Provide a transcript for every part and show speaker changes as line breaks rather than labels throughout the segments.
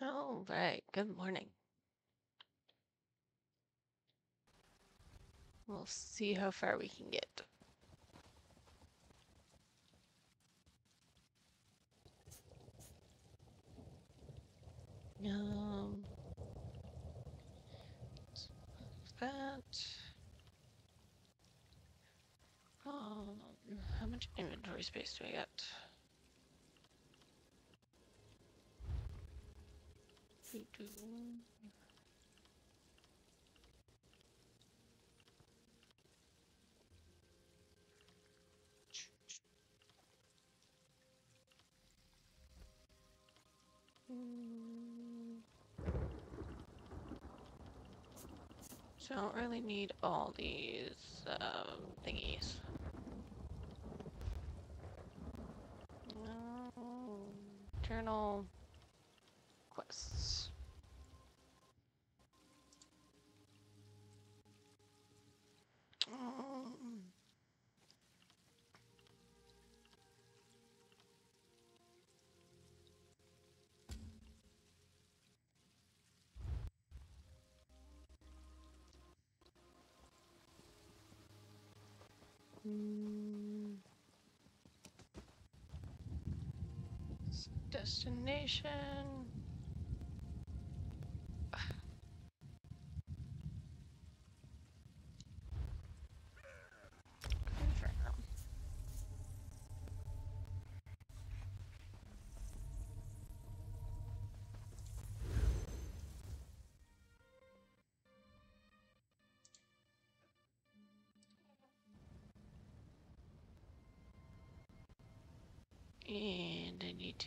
All right. Good morning. We'll see how far we can get. Um, that. Um, how much inventory space do I got? Doo-doo. Mm. So I don't really need all these um, thingies. No. Journal Um. Destination.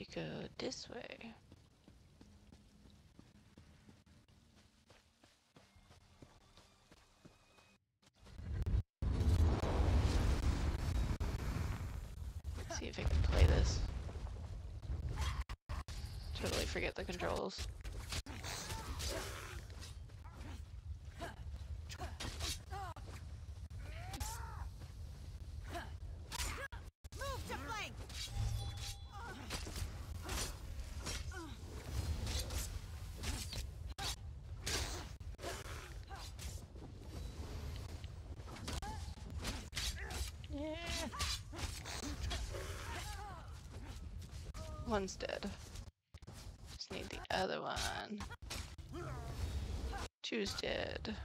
To go this way. See if I can play this. Totally forget the controls.
Move to flank!
Yeah. One's dead. Just need the other one. Two's dead.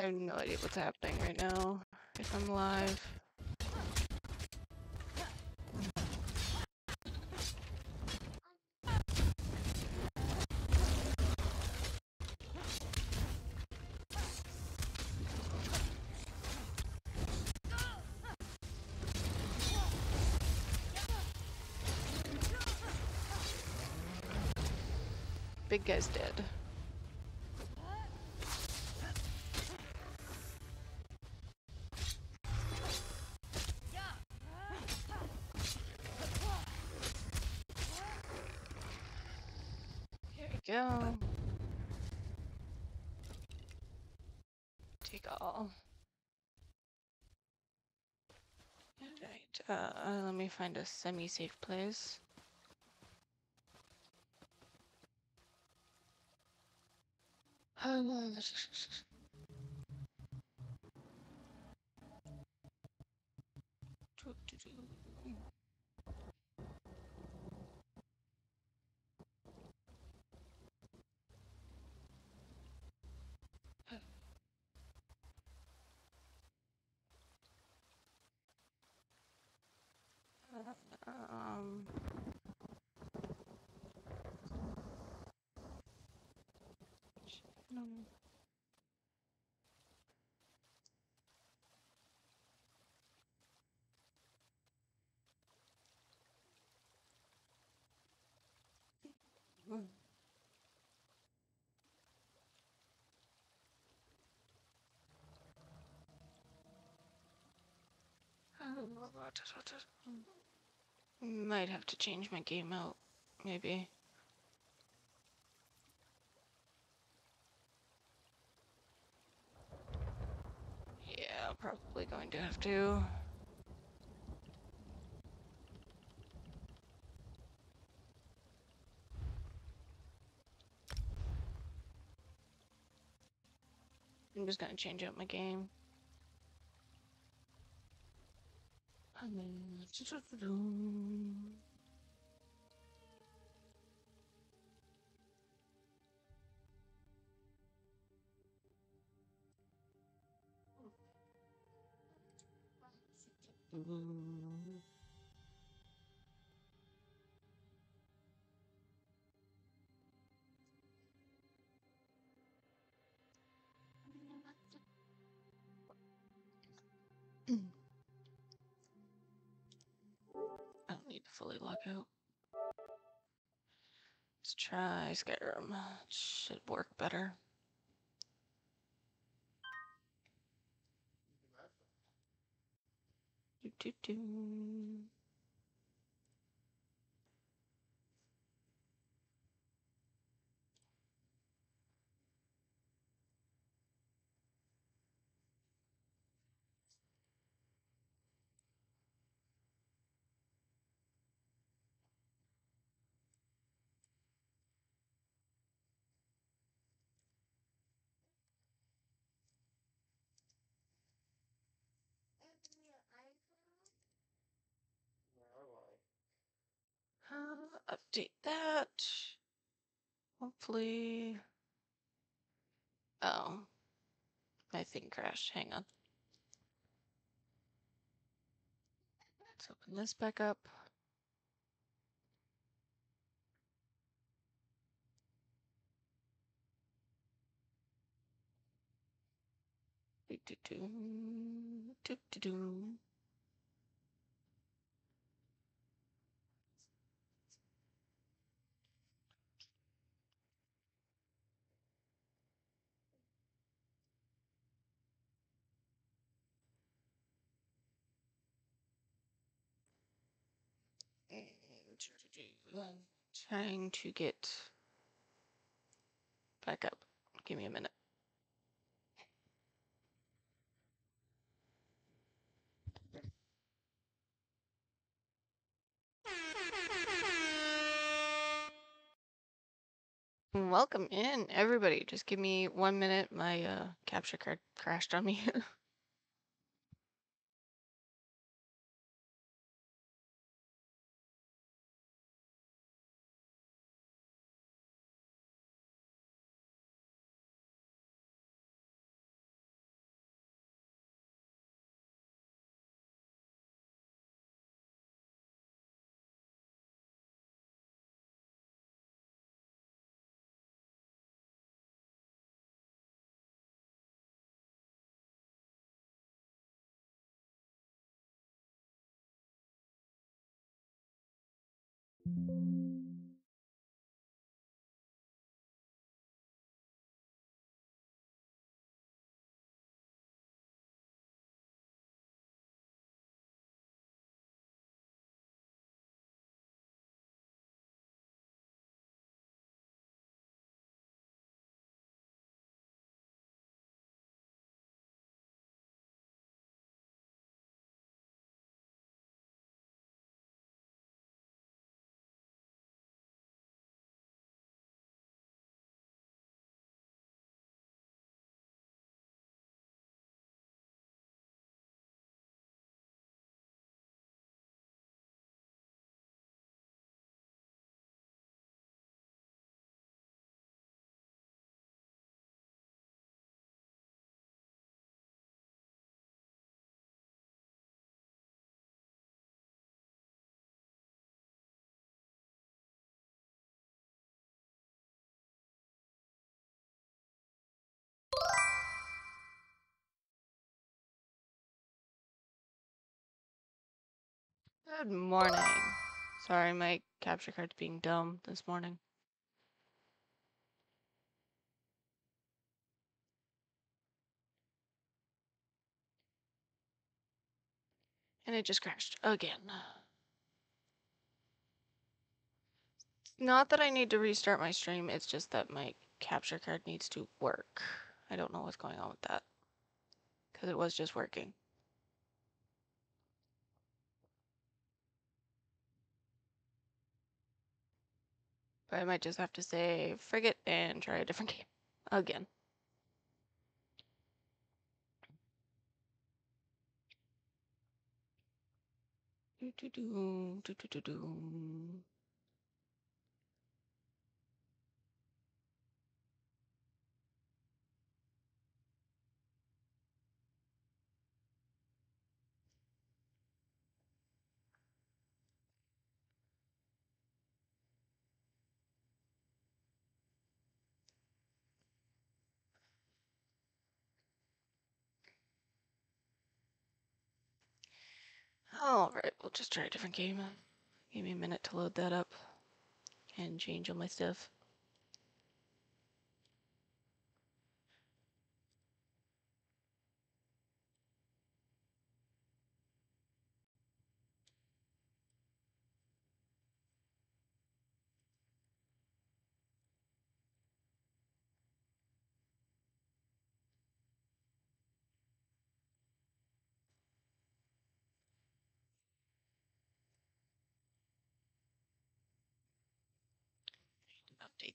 I have no idea what's happening right now. If I'm live. Big guy's dead. Uh, let me find a semi-safe place. Um, No. Hmm. Might have to change my game out, maybe. Yeah, probably going to have to. I'm just gonna change out my game. あの、ちょっん。うん。Fully log out. Let's try Skyrim. Should work better. Do, do, do. Uh, update that. Hopefully. Oh. My thing crashed. Hang on. Let's open this back up. Do, do, do. Do, do. And do, do, do. I'm Trying to get back up. Give me a minute. Welcome in, everybody. Just give me one minute. My uh, capture card crashed on me. Good morning. Sorry, my capture card's being dumb this morning. And it just crashed again. Not that I need to restart my stream, it's just that my capture card needs to work. I don't know what's going on with that. Because it was just working. I might just have to say frigate and try a different game again. Do do do do do do do. Oh, all right, we'll just try a different game. Give me a minute to load that up and change all my stuff.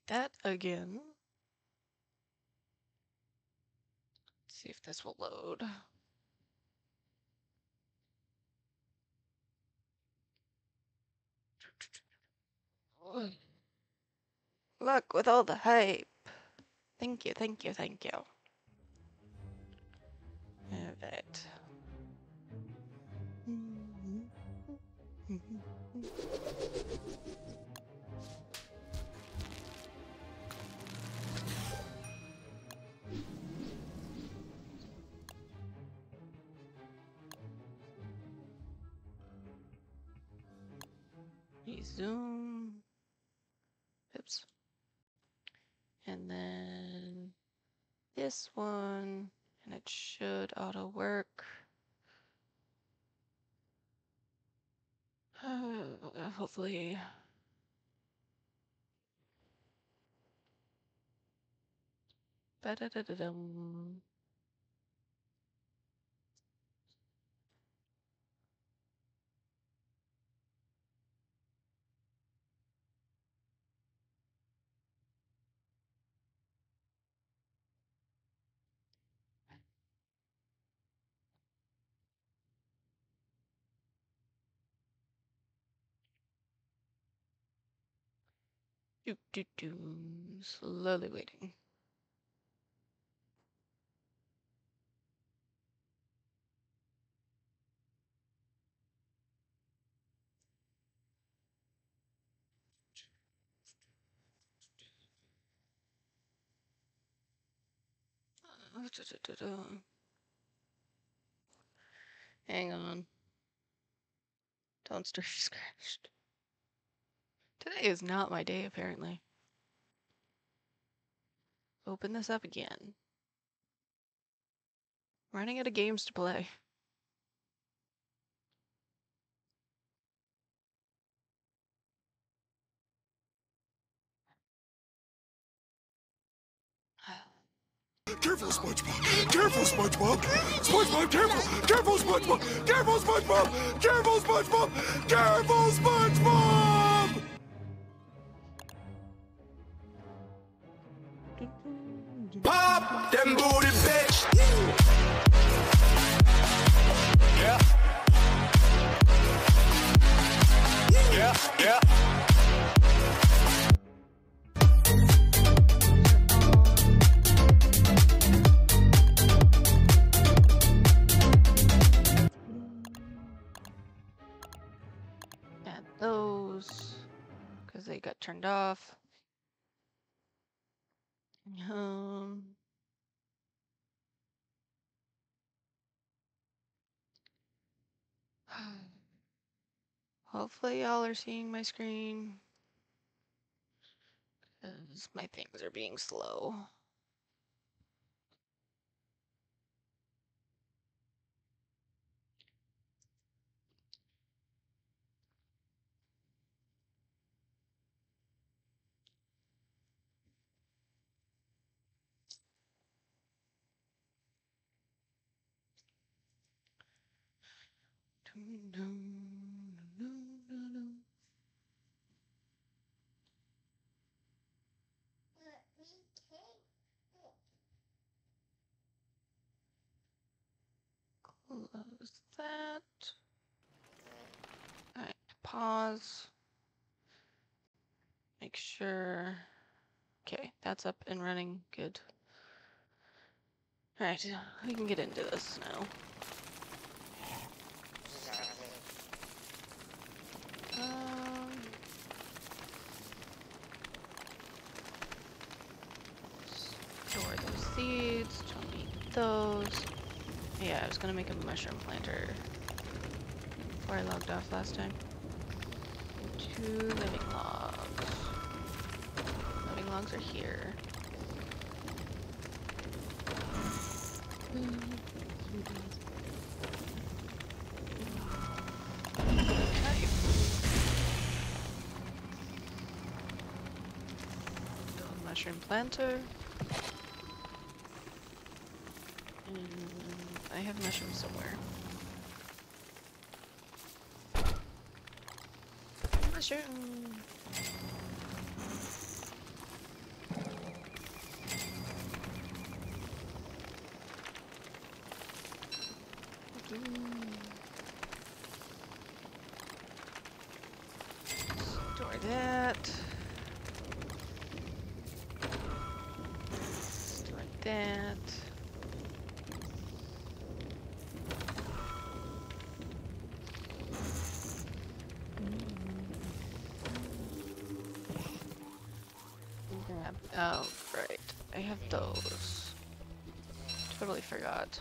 That again. see if this will load. Look, with all the hype. Thank you, thank you, thank you. Alright. Zoom. Oops. And then this one, and it should auto work. Uh, hopefully. Ba-da-da-da-dum. Do do do. Slowly waiting. Hang on. Don't start scratched. Today is not my day, apparently. Open this up again. Running out of games to play.
Careful, SpongeBob! Careful, SpongeBob! SpongeBob, careful! Careful, SpongeBob! Careful, SpongeBob! Careful, SpongeBob! Careful, SpongeBob! Pop them booty, bitch!
Hopefully y'all are seeing my screen. Because my things are being slow. Dun, dun, dun, dun, dun. Close that. Alright, pause. Make sure. Okay, that's up and running. Good. Alright, we can get into this now. Um, store those seeds. Don't need those. Yeah, I was gonna make a mushroom planter before I logged off last time. Two living logs. Living logs are here. Mushroom planter. And I have mushrooms somewhere. Mushroom. Oh, right. I have those. Totally forgot.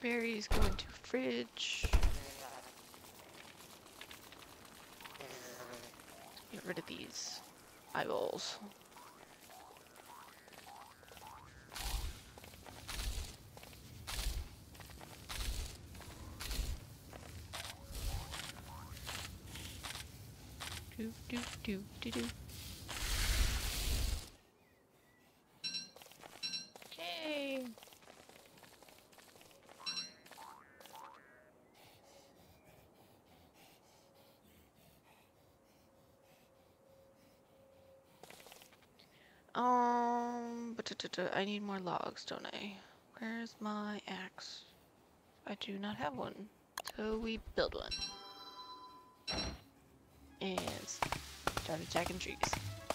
Berries go into fridge. Get rid of these eyeballs. Do do do do. Um, but I need more logs, don't I? Where's my axe? I do not have one, so we build one. Start attacking trees.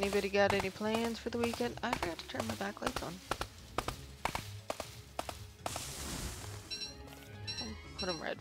Anybody got any plans for the weekend? I forgot to turn my backlights on. I'll put them red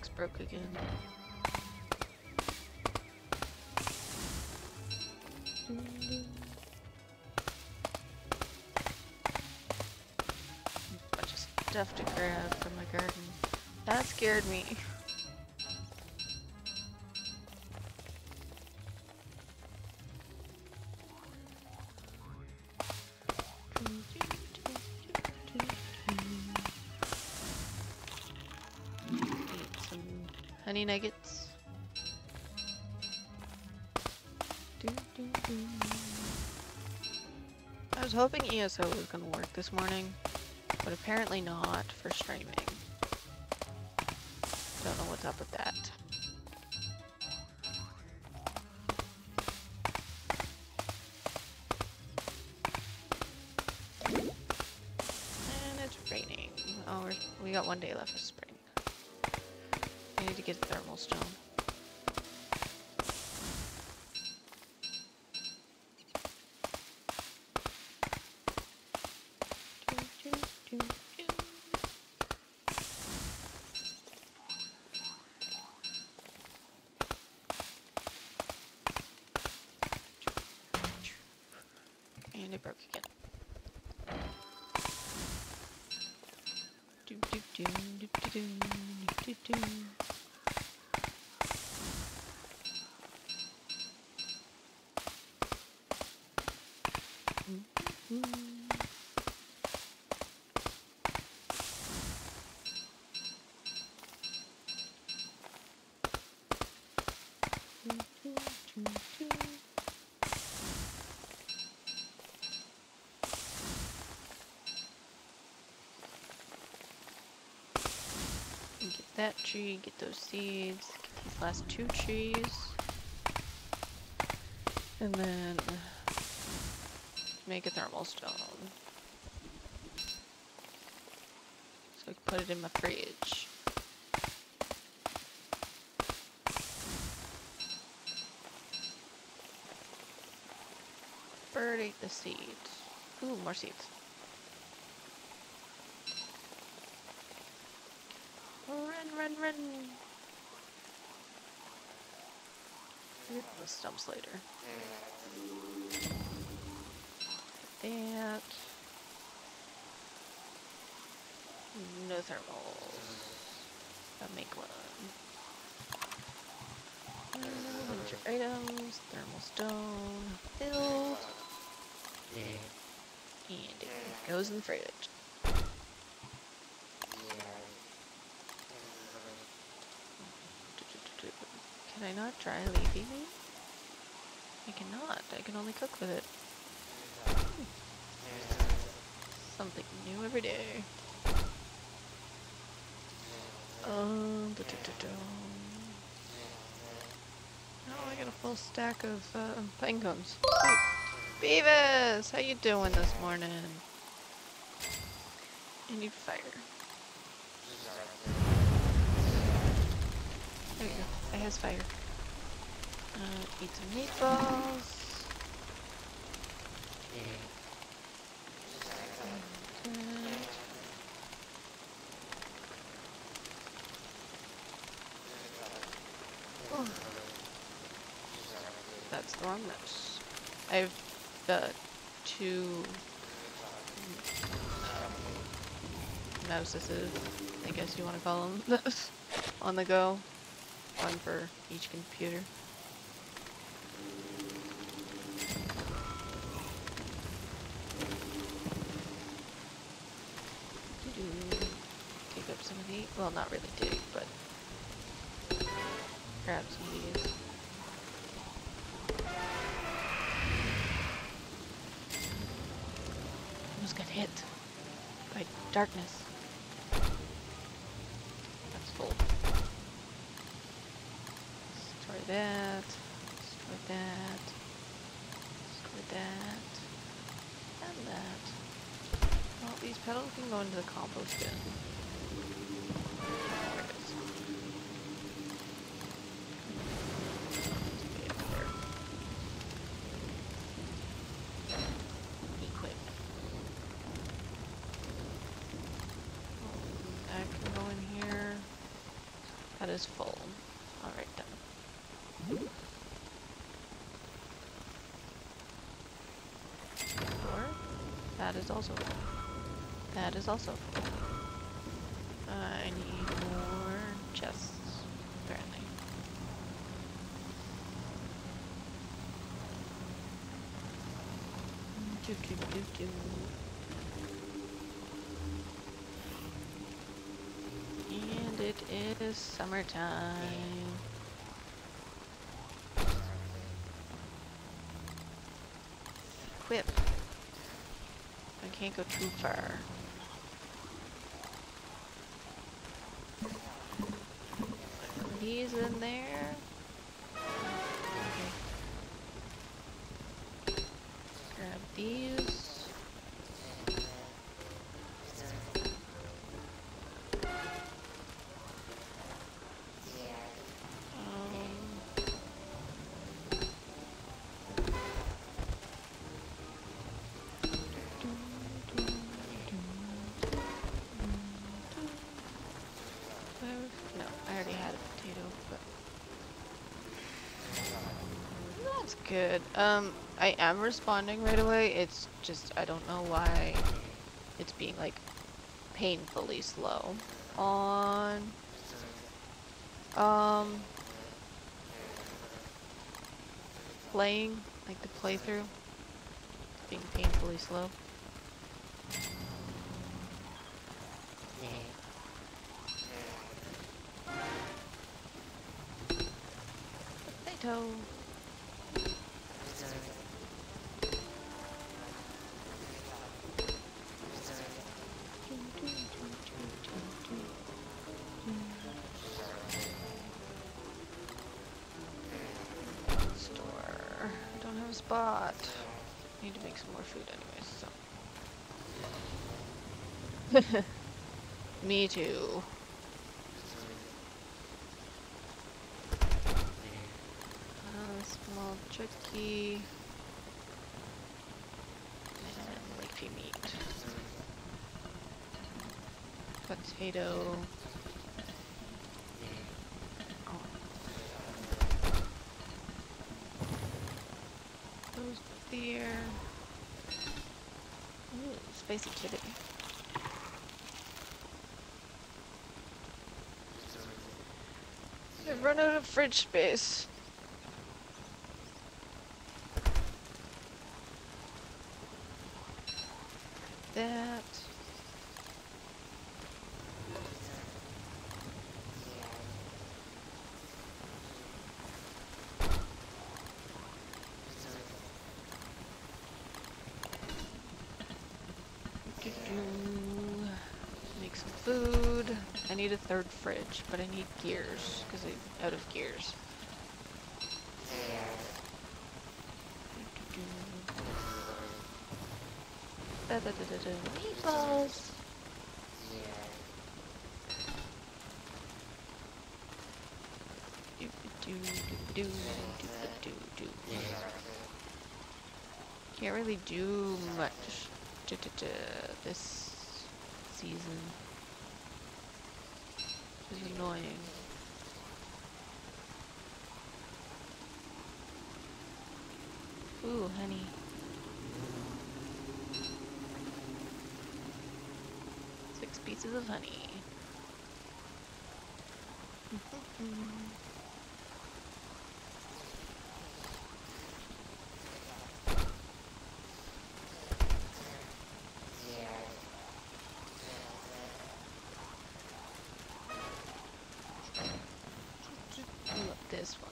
axe broke again. stuff to grab from my garden. That scared me. Honey nuggets. I was hoping ESO was gonna work this morning, but apparently not for streaming. Don't know what's up with that. And it's raining. Oh, we got one day left Get that tree, get those seeds, get these last two trees. And then uh, make a thermal stone. So I can put it in my fridge. Bird ate the seeds. Ooh, more seeds. Run, run, run! Get the stumps later. That. No thermals. I'll make one. Items. Thermal stone. Filled. And it goes in the fridge. Can I not dry leafy meat? I cannot. I can only cook with it. Something new every day. Um, da, da, da. Oh, I got a full stack of uh, pine cones. Sweet. Beavis, how you doing this morning? I need fire. There we go. I has fire. Uh, eat some meatballs. Okay. Oh. The. I have uh, two mouses, I guess you want to call them, on the go. One for each computer. Dig up some of the, well not really dig, but grab some of these. Darkness. That's full. Destroy that. Destroy that. Destroy that. And that. Well, these petals can go into the compost bin. There it is. Stay up there. Equip. Oh, That can go in here. That is full. Alright then. Four. That is also. That is also. I need more chests, apparently. And it is summertime. Equip. I can't go too far. These in there. Good. Um, I am responding right away. It's just I don't know why it's being like painfully slow on um playing like the playthrough being painfully slow. A spot. Need to make some more food anyways, so. Me too. Uh, small turkey. And leafy meat. Potato. Oh. There. Ooh, spicy kitty. I've run out of fridge space. That. Do-do. Make some food. I need a third fridge, but I need gears because I'm out of gears. Meatballs. Do-do-do-do-do-do-do. Can't really do much this season. Which is annoying. Ooh, honey. Six pieces of honey. Pull up this one.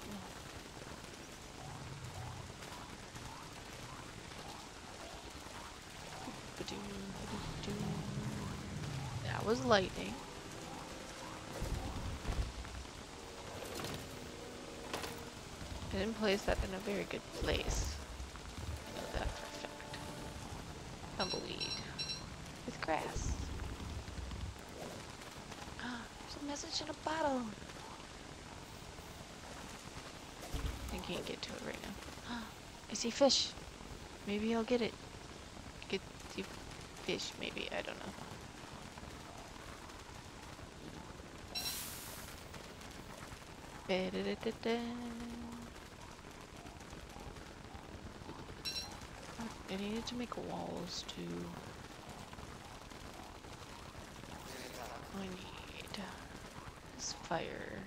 Ba-doo, ba-doo-doo. That was lightning. I didn't place that in a very good place. I know that for a fact. Tumbleweed. With grass. There's a message in a bottle. I can't get to it right now. I see fish. Maybe I'll get it. Get the fish, maybe. I don't know. I needed to make walls too. I need this fire.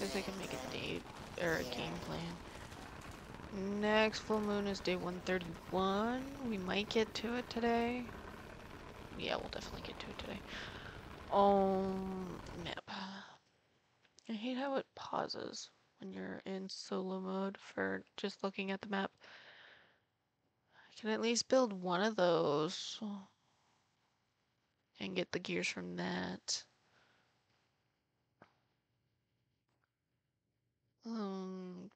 Guess I can make a date or a game plan. Next full moon is day 131. We might get to it today. Yeah, we'll definitely get to it today. Um, map. I hate how it pauses when you're in solo mode for just looking at the map. I can at least build one of those and get the gears from that. Um,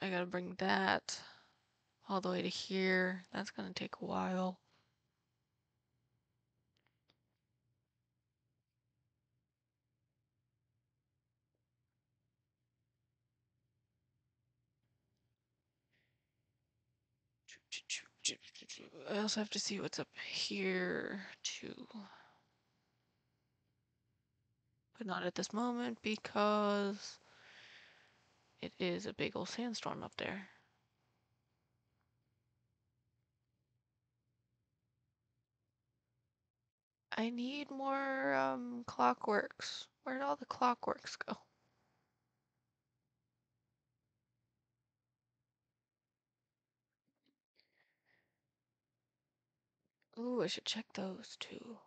I gotta bring that all the way to here. That's gonna take a while. I also have to see what's up here too. But not at this moment because it is a big old sandstorm up there. I need more um, clockworks. Where'd all the clockworks go? Ooh, I should check those too.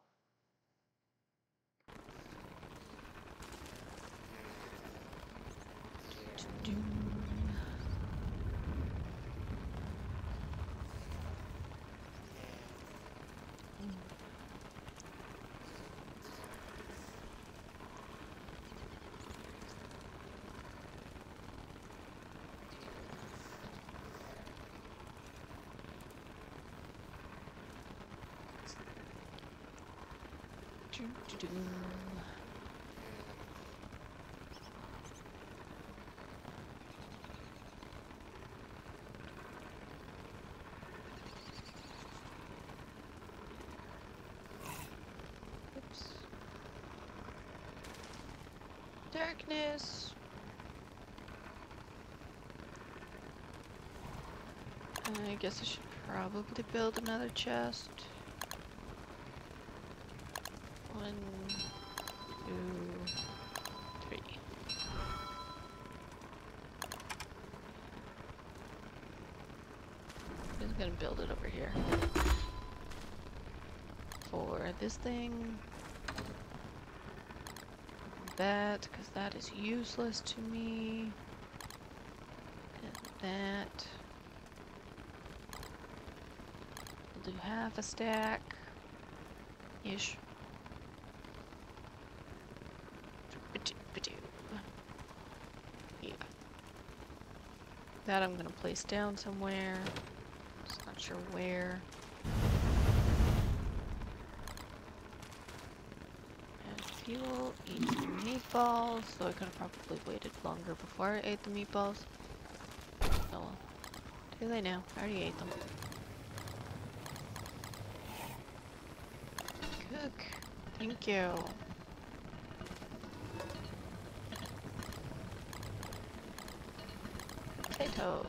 Oops. Darkness. I guess I should probably build another chest. One, two, three. I'm just gonna build it over here. For this thing. That, because that is useless to me. And that. We'll do half a stack. Ish. Yeah. That I'm gonna place down somewhere. Just not sure where. And eat some meatballs. So I could have probably waited longer before I ate the meatballs. Oh well. Too late now. I already ate them. Cook. Thank you. Potato.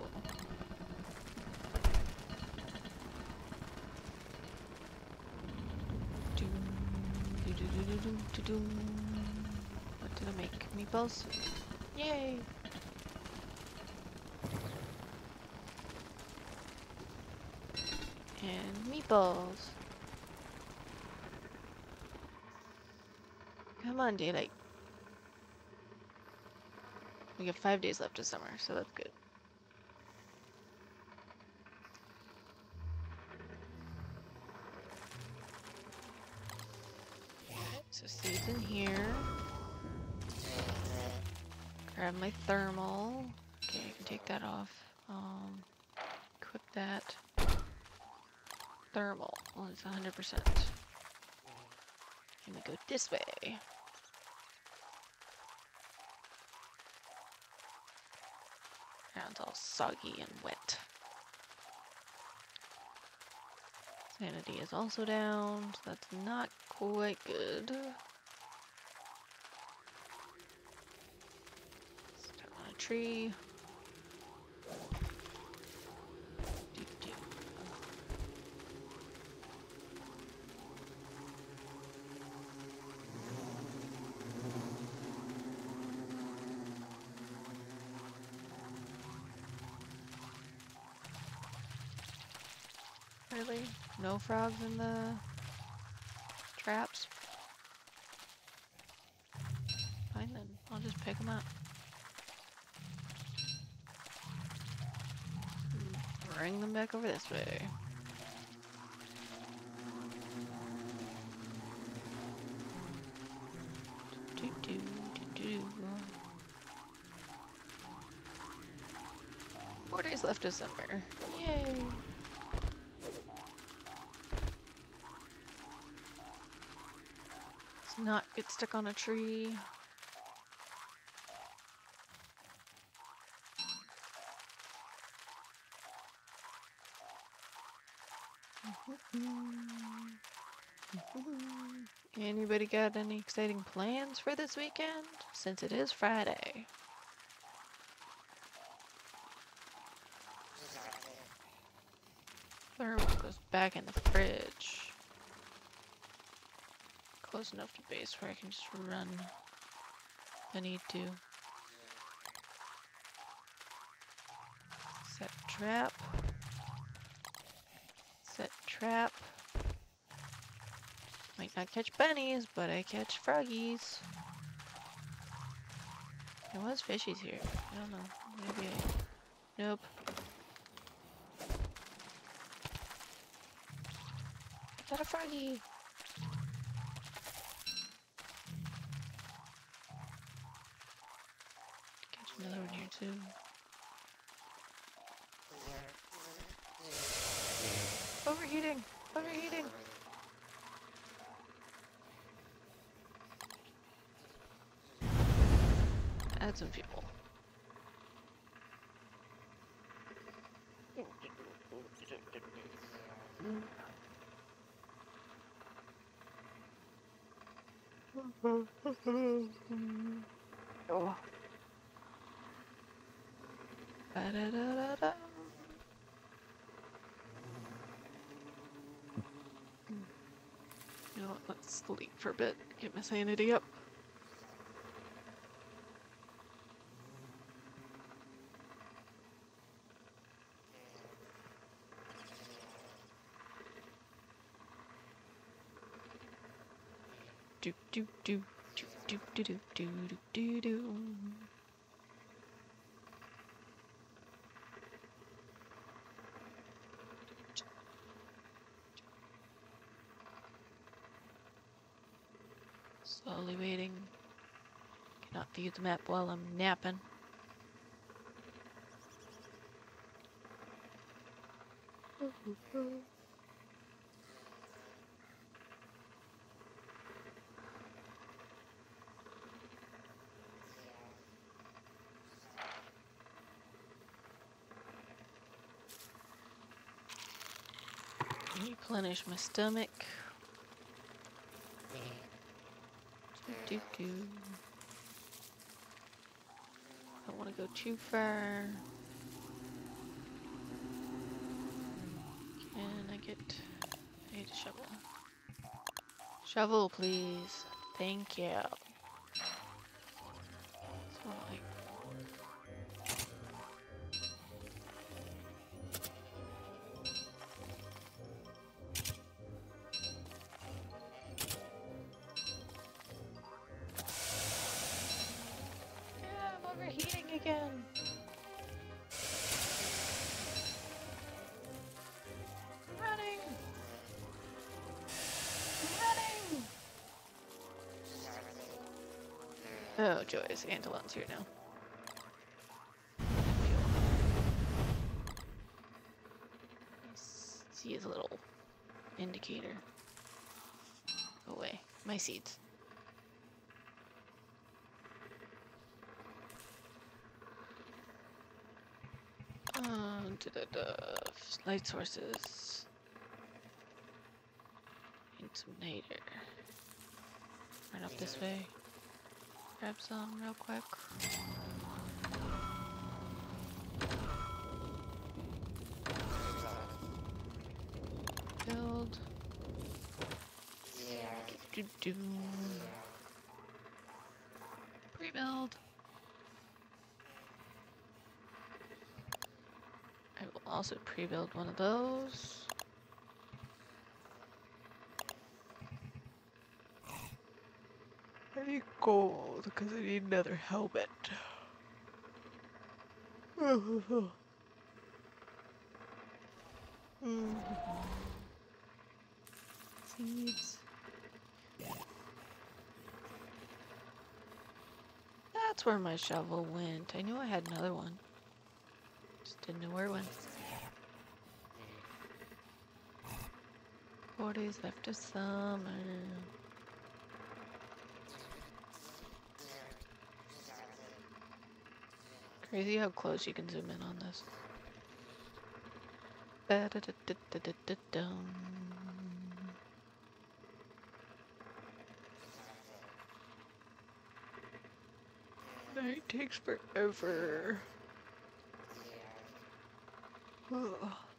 Doom, doo doo doo doo doo doo doom. What did I make? Meatballs? Yay! And meatballs. Come on, daylight. We got five days left of summer, so that's good. percent. And we go this way. And all soggy and wet. Sanity is also down, so that's not quite good. Stuck on a tree. No frogs in the traps? Fine then, I'll just pick them up. Bring them back over this way. Do, do, do. Four days left of summer. Not get stuck on a tree. Anybody got any exciting plans for this weekend? Since it is Friday. Thermal goes back in the fridge. Close enough to base where I can just run if I need to. Set trap. Set trap. Might not catch bunnies, but I catch froggies. There was fishies here. I don't know. Maybe I... Nope. I got a froggy! Catch another one here too. Overheating! Overheating! Add some fuel. Oh. Ba-da-da-da-da. You know what, let's sleep for a bit, get my sanity up. Do do do do do do do do do do do. Slowly waiting. Cannot the map while I'm napping. Replenish my stomach. Do do. Don't want to go too far. Can I get? I need a shovel. Shovel, please. Thank you. Joys. Antlion's here now. See his little indicator. Go away. My seeds. Uh, da, da, da. Light sources. Nader. Run up this way. Grab some real quick. Build. Do do. Pre-build. I will also pre-build one of those. I need gold because I need another helmet. Seeds. That's where my shovel went. I knew I had another one. Just didn't know where it went. Four days left of summer. Crazy how close you can zoom in on this. Night takes forever. Ugh.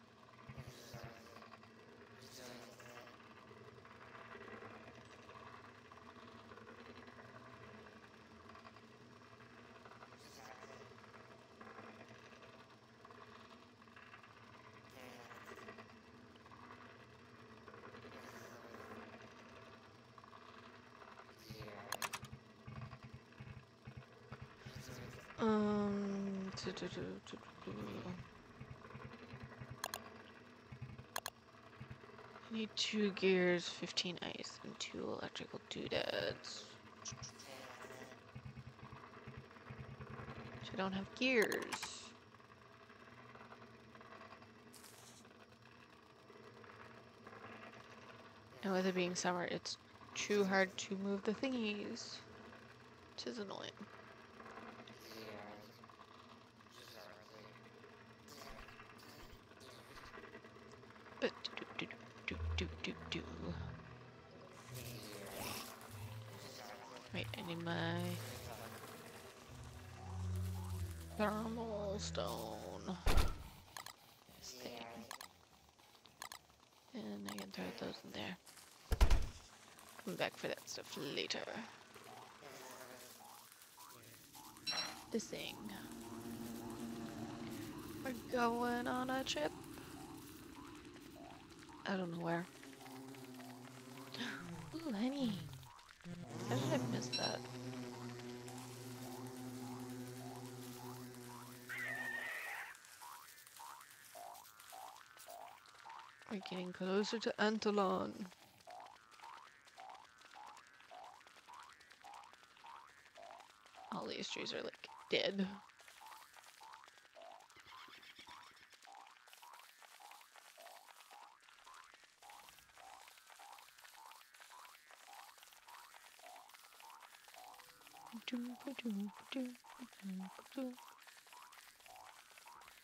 I need two gears, 15 ice, and two electrical doodads. I don't have gears. And with it being summer, it's too hard to move the thingies. Which is annoying. But do do do do do do do. Wait, I need my thermal stone. This thing. And I can throw those in there. Come back for that stuff later. This thing. We're going on a trip. I don't know where. Ooh, honey. How did I miss that? We're getting closer to Antlion. Trees are like dead.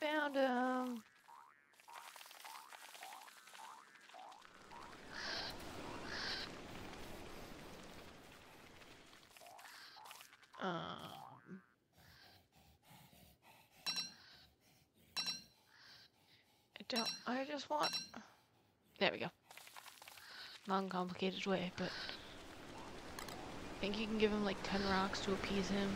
Found him. Don't. I just want. There we go. Long, complicated way, but. I think you can give him like 10 rocks to appease him.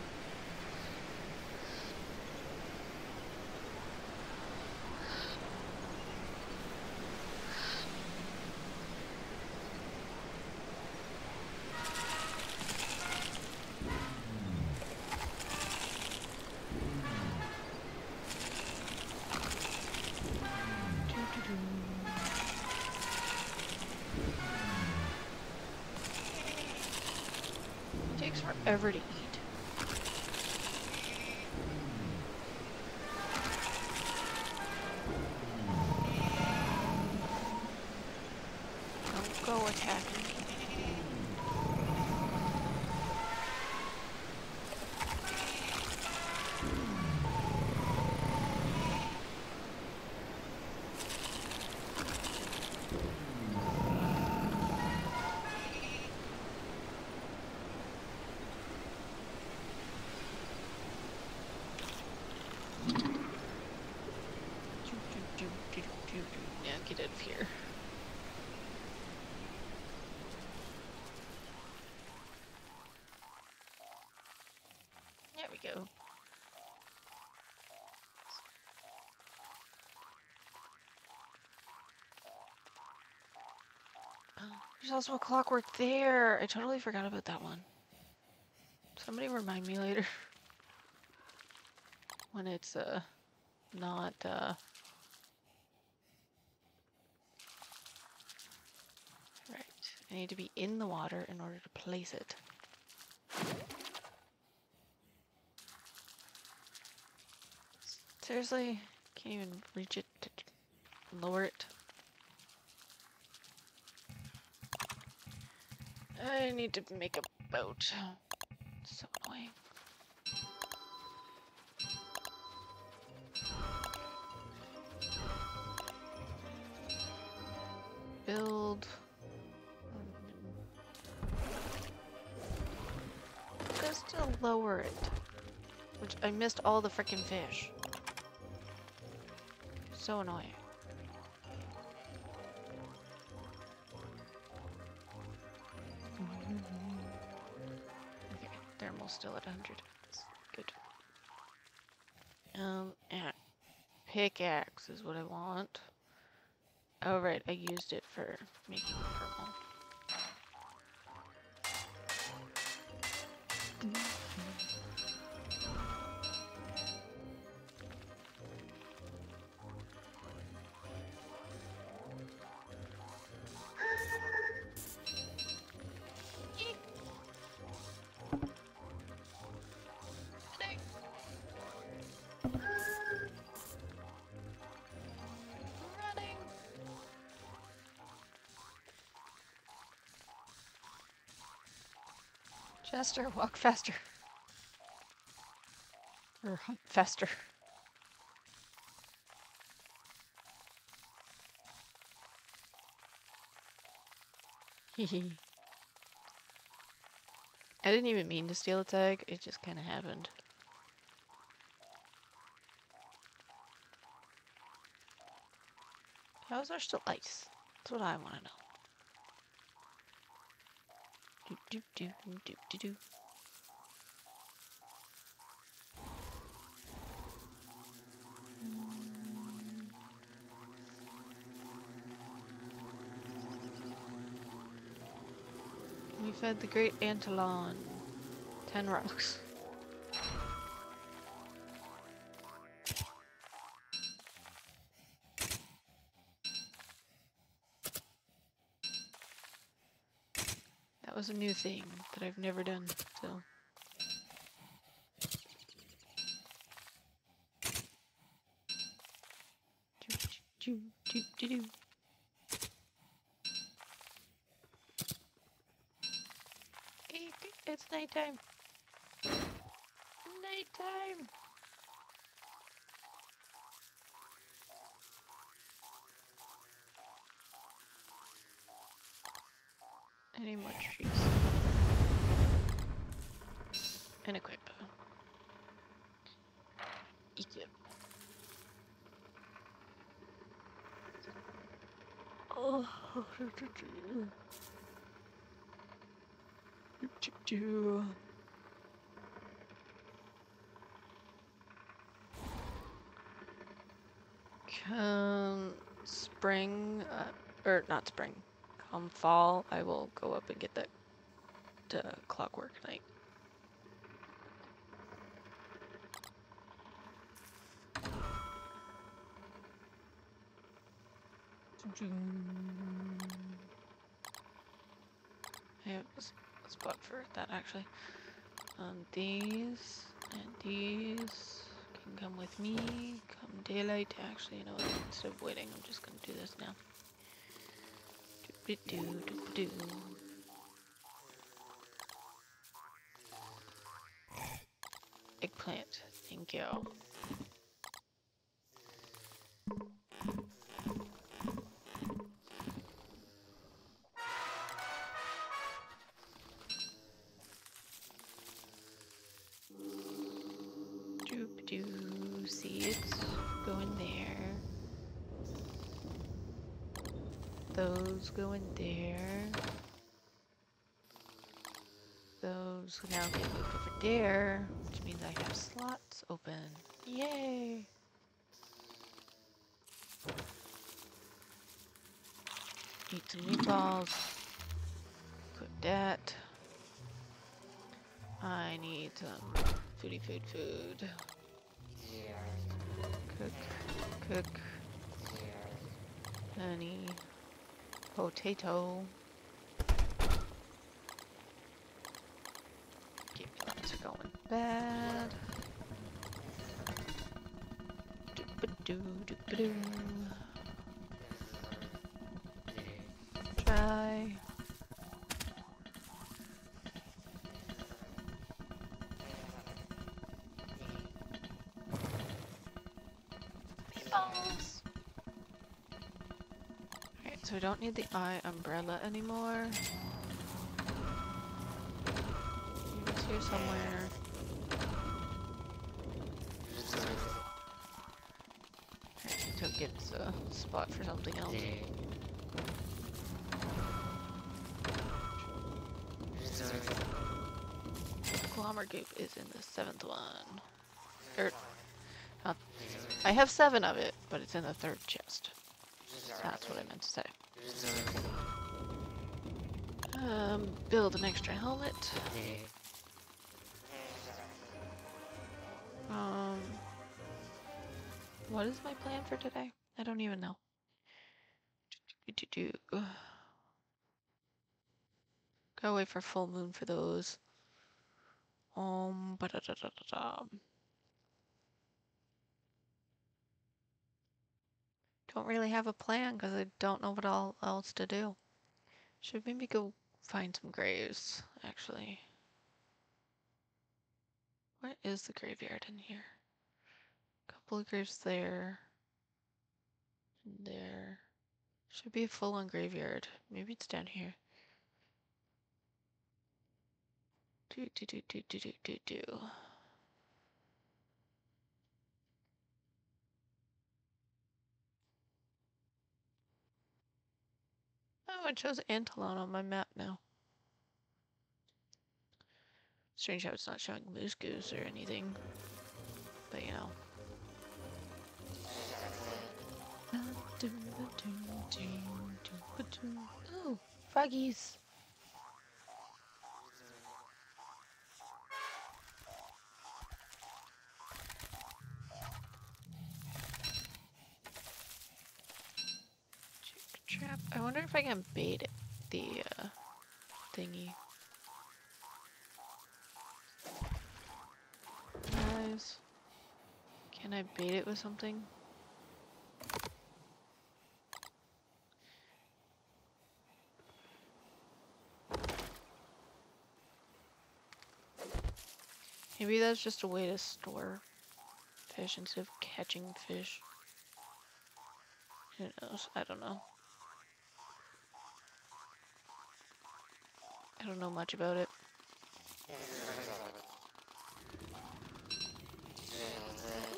There's also a clockwork there. I totally forgot about that one. Somebody remind me later. when it's, uh, not, uh... Right. I need to be in the water in order to place it. Seriously? Can't even reach it to lower it. I need to make a boat. Oh, so annoying. Build. Just to lower it. Which I missed all the freaking fish. So annoying. Pickaxe is what I want. Oh, right, I used it for making a purple. Chester, walk faster. Or hunt faster. Hehe. I didn't even mean to steal its tag, it just kind of happened. How's there still ice? That's what I want to know. Do do do do do. We fed the great Antlion. Ten rocks. Was a new thing that I've never done, so. It's nighttime. Nighttime. I need more trees. And equip. Equip. Oh, do, do. Come spring, uh, or not spring, come fall, I will go up and get that uh, clockwork knight. I have a spot for that actually. Um, these and these can come with me. Come daylight. Actually, you know what? Instead of waiting, I'm just gonna do this now. Doop-de-doo, doop-de-doo. Eggplant. Thank you. So now I can move over there, which means I have slots open. Yay! Eat some meatballs. Cook that. I need some foodie food food. Cook, cook. Honey. Potato. Okay, plants are going bad. Try. Meatballs. So we don't need the eye umbrella anymore. It's here somewhere. Alright, I took its uh, spot for something else. Glommer Goop is in the seventh one. Er, not, I have seven of it, but it's in the third chest. That's what I meant to say. Um, build an extra helmet. Um, what is my plan for today? I don't even know. Go away for full moon for those. Um, da da da da. Don't really have a plan because I don't know what all else to do. Should maybe go find some graves, actually. What is the graveyard in here? Graves there. There. Should be a full on graveyard. Maybe it's down here. Do do do do do do do do. Oh, it shows Antlion on my map now. Strange how it's not showing Moose Goose or anything. But you know. Oh, froggies. Chick trap. I wonder if I can bait it, the uh, thingy. Guys, can I bait it with something? Maybe that's just a way to store fish instead of catching fish. Who knows? I don't know. I don't know much about it.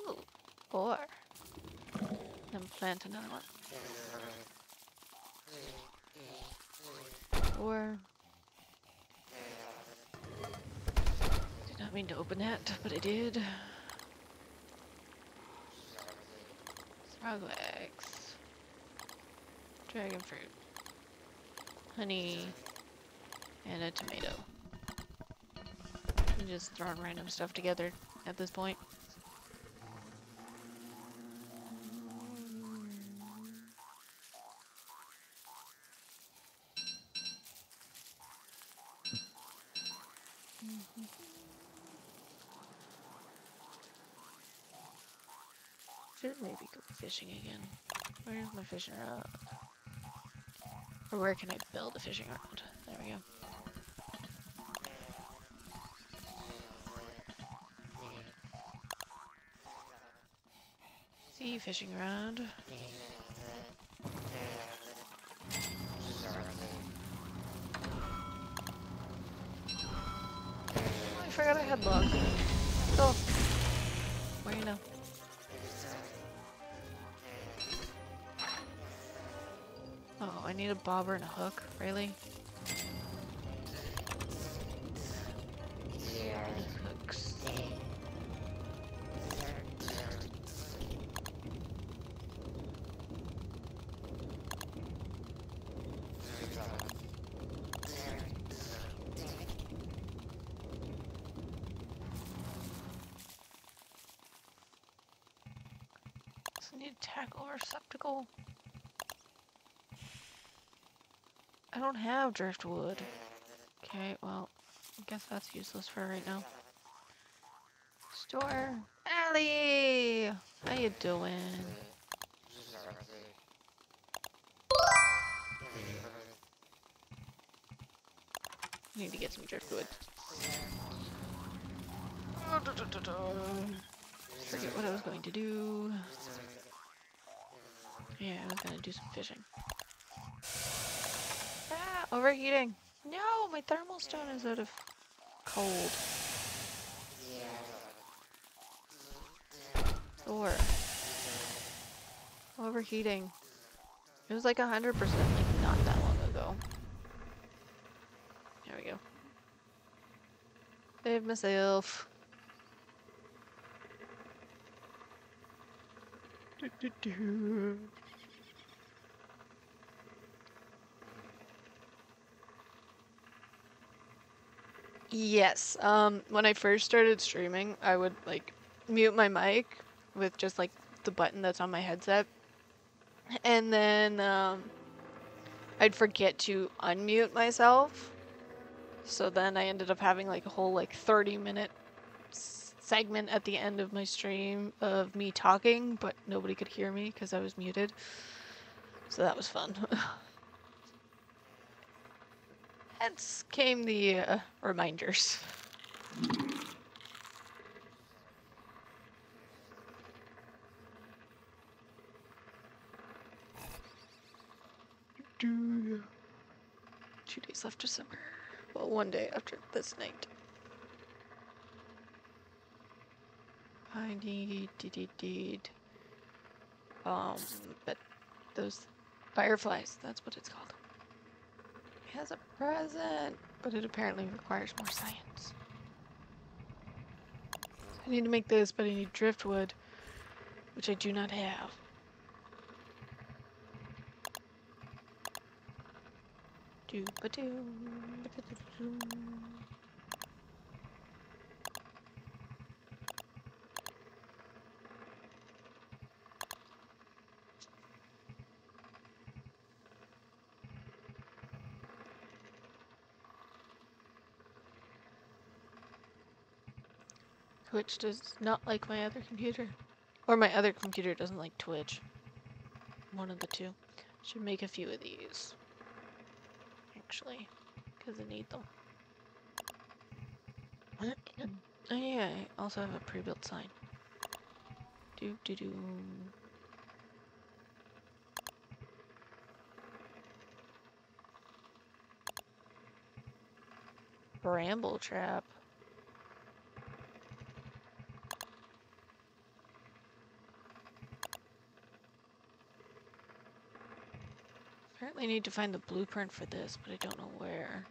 Ooh, four. Then plant another one. Four. Not mean to open that, but I did. Frog legs. Dragon fruit. Honey. And a tomato. I'm just throwing random stuff together at this point. Fishing again. Where's my fishing rod? Or where can I build a fishing rod? There we go. See, fishing rod. Oh, I forgot I had logs. Oh, need a bobber and a hook, really? need tackle receptacle. Don't have driftwood. Okay, well, I guess that's useless for right now. Store. Allie! How you doing? Need to get some driftwood. Forget what I was going to do. Yeah, I was gonna do some fishing. Overheating. No, my thermal stone is out of cold. Or overheating. It was like a hundred percent like not that long ago. There we go. Save myself. Do, do, do. Yes. Um, when I first started streaming, I would like mute my mic with just like the button that's on my headset. And then um, I'd forget to unmute myself. So then I ended up having like a whole like 30 minute segment at the end of my stream of me talking, but nobody could hear me because I was muted. So that was fun. Hence came the uh, reminders. Two days left to summer. Well, one day after this night. I need, did, did. Um, but those fireflies, that's what it's called. Has a present, but it apparently requires more science. I need to make this, but I need driftwood, which I do not have. Do ba do Twitch does not like my other computer. Or my other computer doesn't like Twitch. One of the two. Should make a few of these. Actually. Because I need them. oh yeah, I also have a pre-built sign. Do do do. Bramble trap. Apparently need to find the blueprint for this, but I don't know where.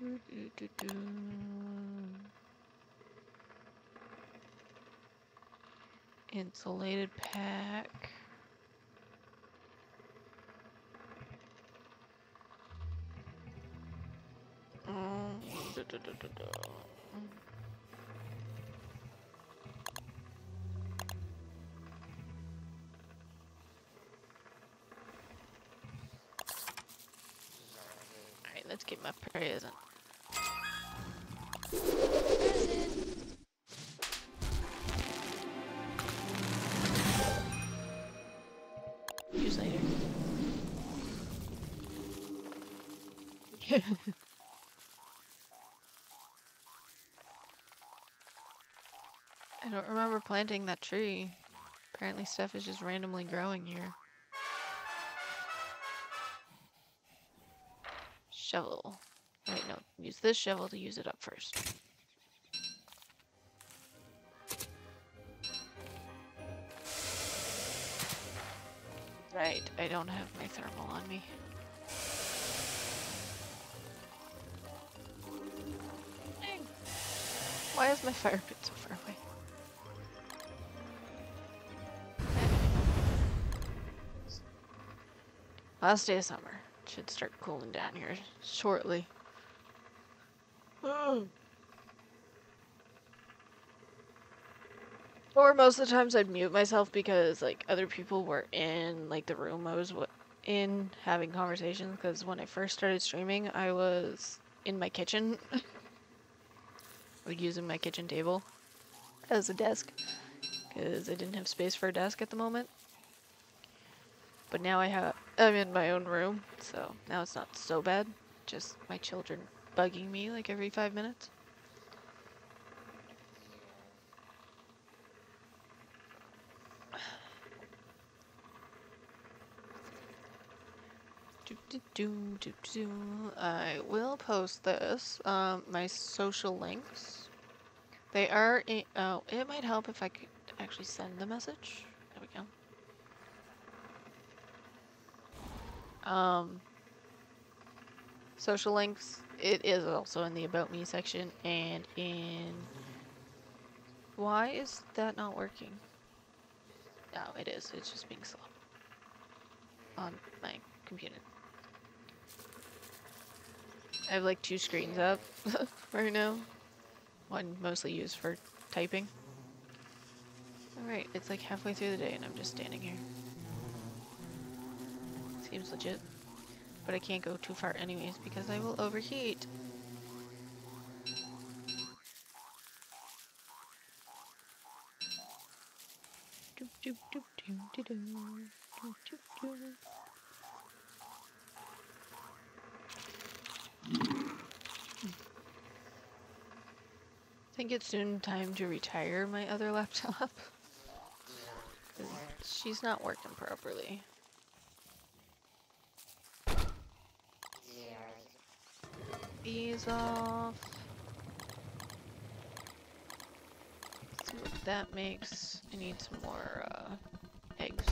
Do, do, do. Insulated pack. Alright, let's get my present. Use later. I don't remember planting that tree. Apparently stuff is just randomly growing here. Shovel. Wait, no. Use this shovel to use it up first. Right, I don't have my thermal on me. Why is my fire pit so far away? Last day of summer. Should start cooling down here shortly. Hmm. Or most of the times I'd mute myself because like other people were in like the room I was wa- in having conversations because when I first started streaming I was in my kitchen like using my kitchen table as a desk because I didn't have space for a desk at the moment. But now I have I'm in my own room, so now it's not so bad. Just my children bugging me like every five minutes. I will post this, um, my social links. They are, i- oh, it might help if I could actually send the message. There we go. Um, social links, it is also in the About Me section and in. Why is that not working? No, it is. It's just being slow on my computer. I have like two screens up right now. One mostly used for typing. Alright, it's like halfway through the day and I'm just standing here. Seems legit. But I can't go too far anyways because I will overheat. I think it's soon time to retire my other laptop. She's not working properly. These off. see what that makes. I need some more uh, eggs.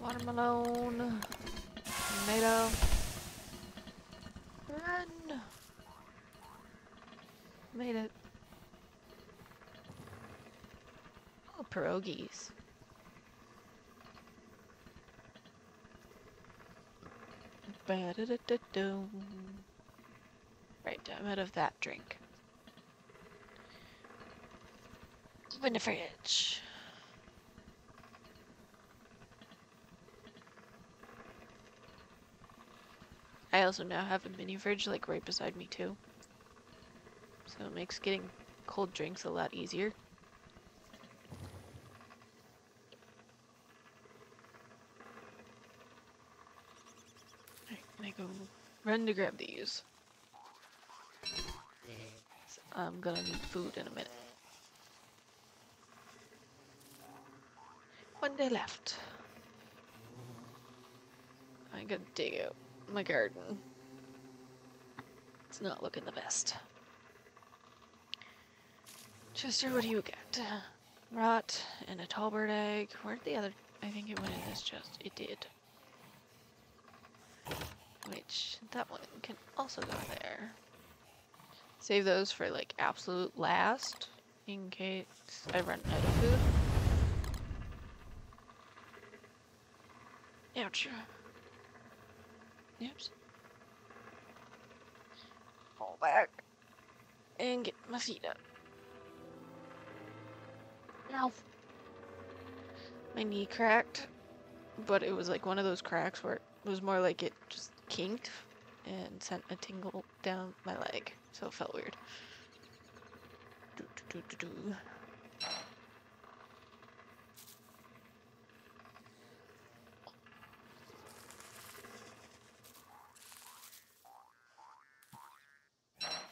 Watermelon. Tomato. Run! Made it. Oh, pierogies. Right, I'm out of that drink. Open the fridge. I also now have a mini fridge like right beside me too. So it makes getting cold drinks a lot easier. Alright, I go run to grab these. I'm gonna need food in a minute. One day left. I gotta dig out my garden. It's not looking the best. Chester, what do you got? Rot and a tall bird egg. Where'd the other? I think it went in this chest. It did. Which, that one can also go there. Save those for like absolute last in case I run out of food. Ouch. Oops. Fall back and get my feet up. Ow. My knee cracked, but it was like one of those cracks where it was more like it just kinked and sent a tingle down my leg, so it felt weird. Do, do, do.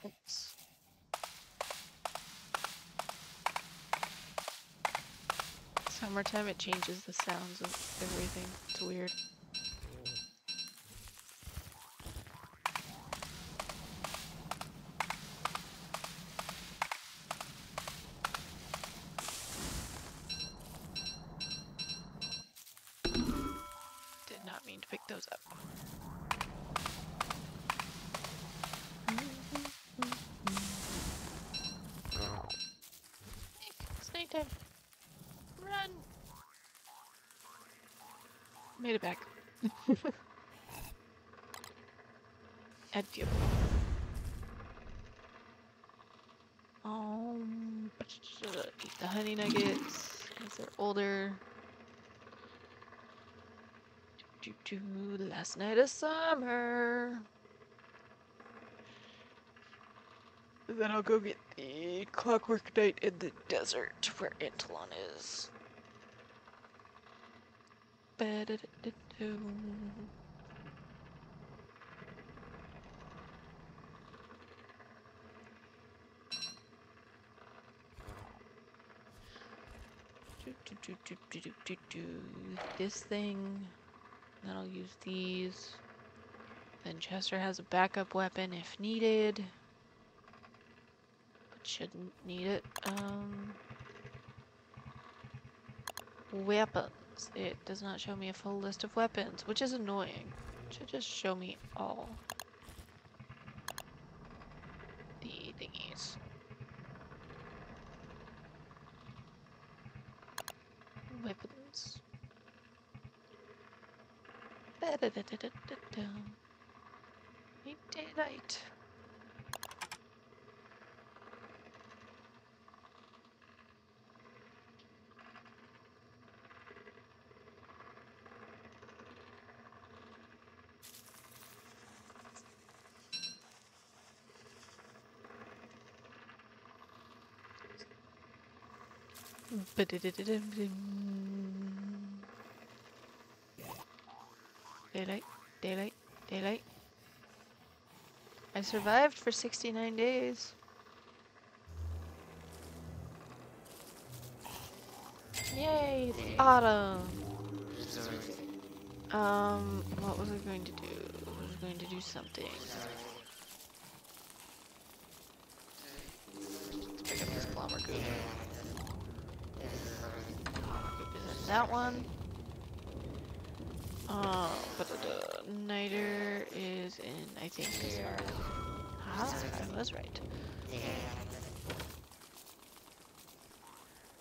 Oops. Summertime, it changes the sounds of everything. It's weird. Summer. Then I'll go get the clockwork knight in the desert where Antlion is. This thing. Then I'll use these. Then Chester has a backup weapon if needed. But shouldn't need it. Um, weapons. It does not show me a full list of weapons, which is annoying. It should just show me all the thingies. Weapons. Ba-da-da-da-da-da-da. Need daylight. Ba-da-da-da-dum-dum. Daylight, daylight, daylight. I survived for 69 days. Yay, it's autumn. Um, what was I going to do? I was going to do something. Let's pick up this Glommer goop. Goop is in that one. Uh, but the niter is in, I think, this. Ah, I was right.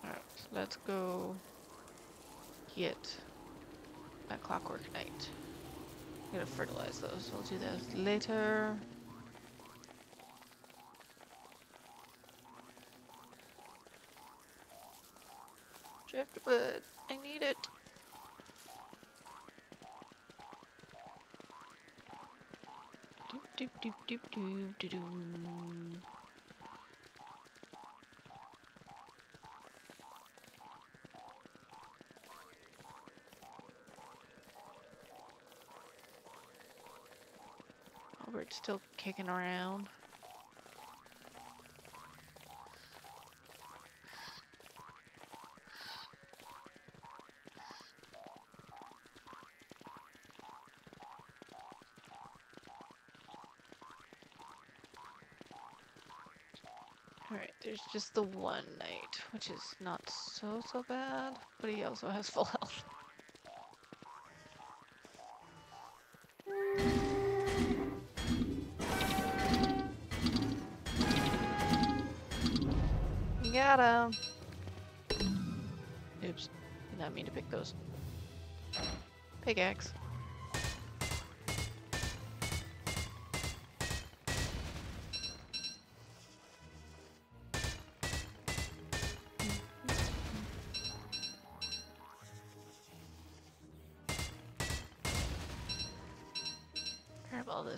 Alright, so let's go get that clockwork knight. I'm gonna fertilize those, we'll do that later. Driftwood, I need it. Doop doop doop doop doop doo doo. Albert's still kicking around. Just the one night, which is not so, so bad, but he also has full health. Got him. Oops, did not mean to pick those. Pickaxe.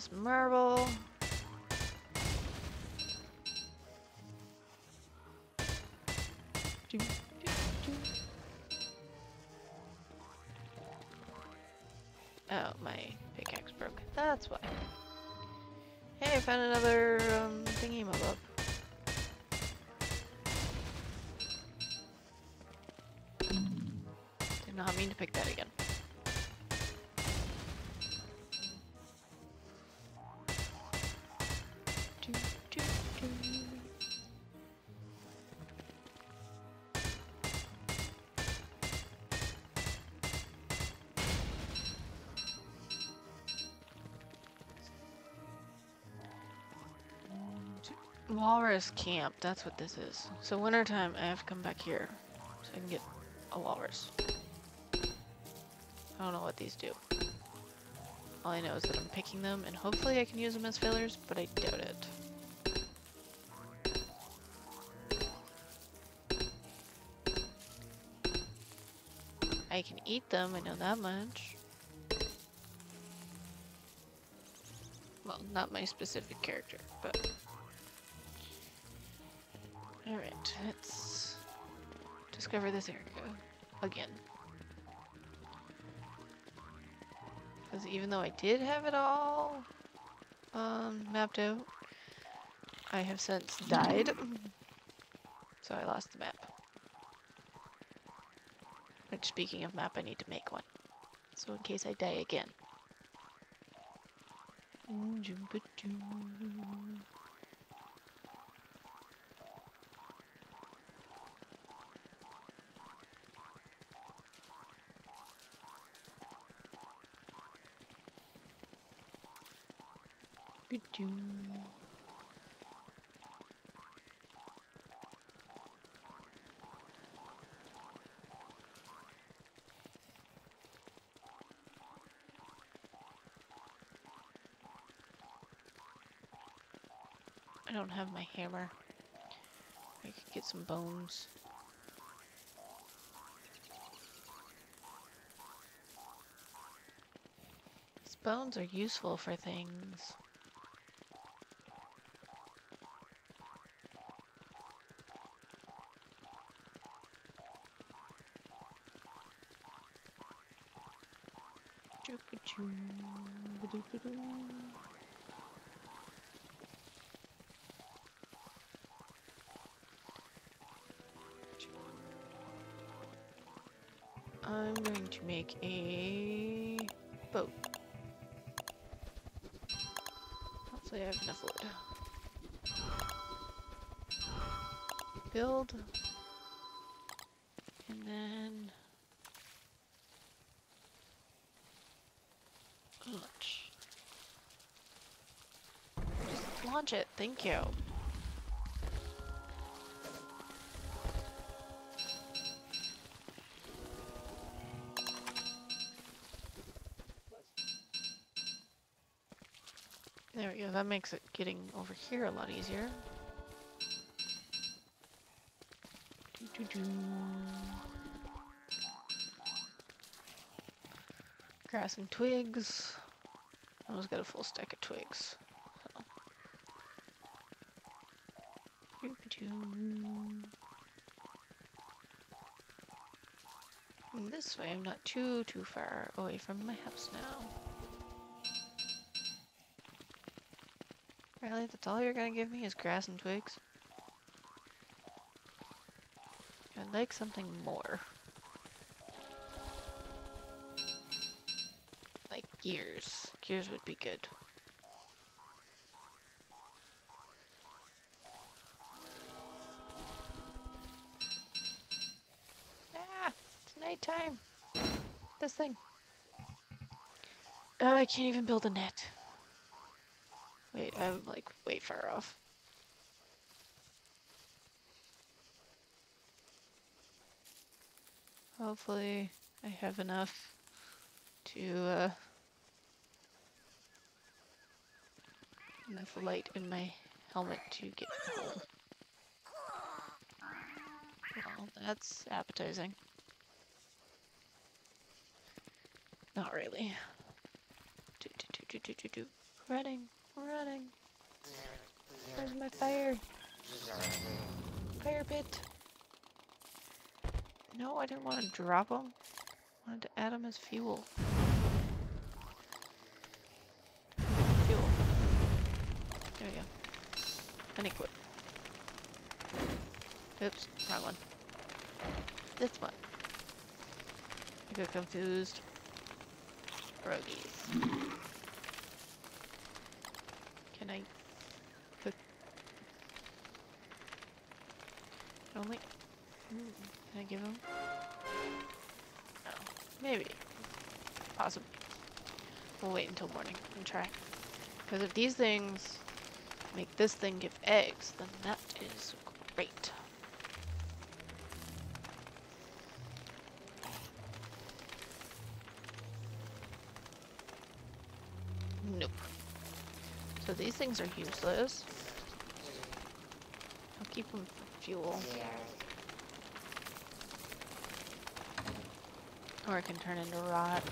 This marble. Oh, my pickaxe broke. That's why. Hey, I found another um, thingy mob up. Did not mean to pick that again. Walrus camp, that's what this is. So wintertime, I have to come back here so I can get a walrus. I don't know what these do. All I know is that I'm picking them, and hopefully I can use them as fillers, but I doubt it. I can eat them, I know that much. Well, not my specific character, but... let's discover this area again. Because even though I did have it all um, mapped out, I have since died. So I lost the map. Which, speaking of map, I need to make one. So in case I die again. I don't have my hammer. I could get some bones. These bones are useful for things. Hopefully I have enough wood. Build. And then... Launch. Just launch it, thank you. That makes it getting over here a lot easier. Grass and twigs. I almost got a full stack of twigs. So. This way, I'm not too, too far away from my house now. That's all you're gonna give me is grass and twigs? I'd like something more. Like gears. Gears would be good. Ah! It's nighttime! This thing. Oh, I can't even build a net. I'm like way far off. Hopefully I have enough to uh, enough light in my helmet to get home. Well, that's appetizing. Not really. Do, do, do, do, do, do, do. Running, running. Where's my fire? Fire pit. No, I didn't want to drop them. I wanted to add them as fuel. Fuel. There we go. And. Oops, wrong one. This one. I got confused. Rogies. Can I cook? Only. Can I give him? No. Maybe. Possibly. We'll wait until morning and try. Because if these things make this thing give eggs, then that is great. Nope. So these things are useless. I'll keep them fuel. Or it can turn into rot.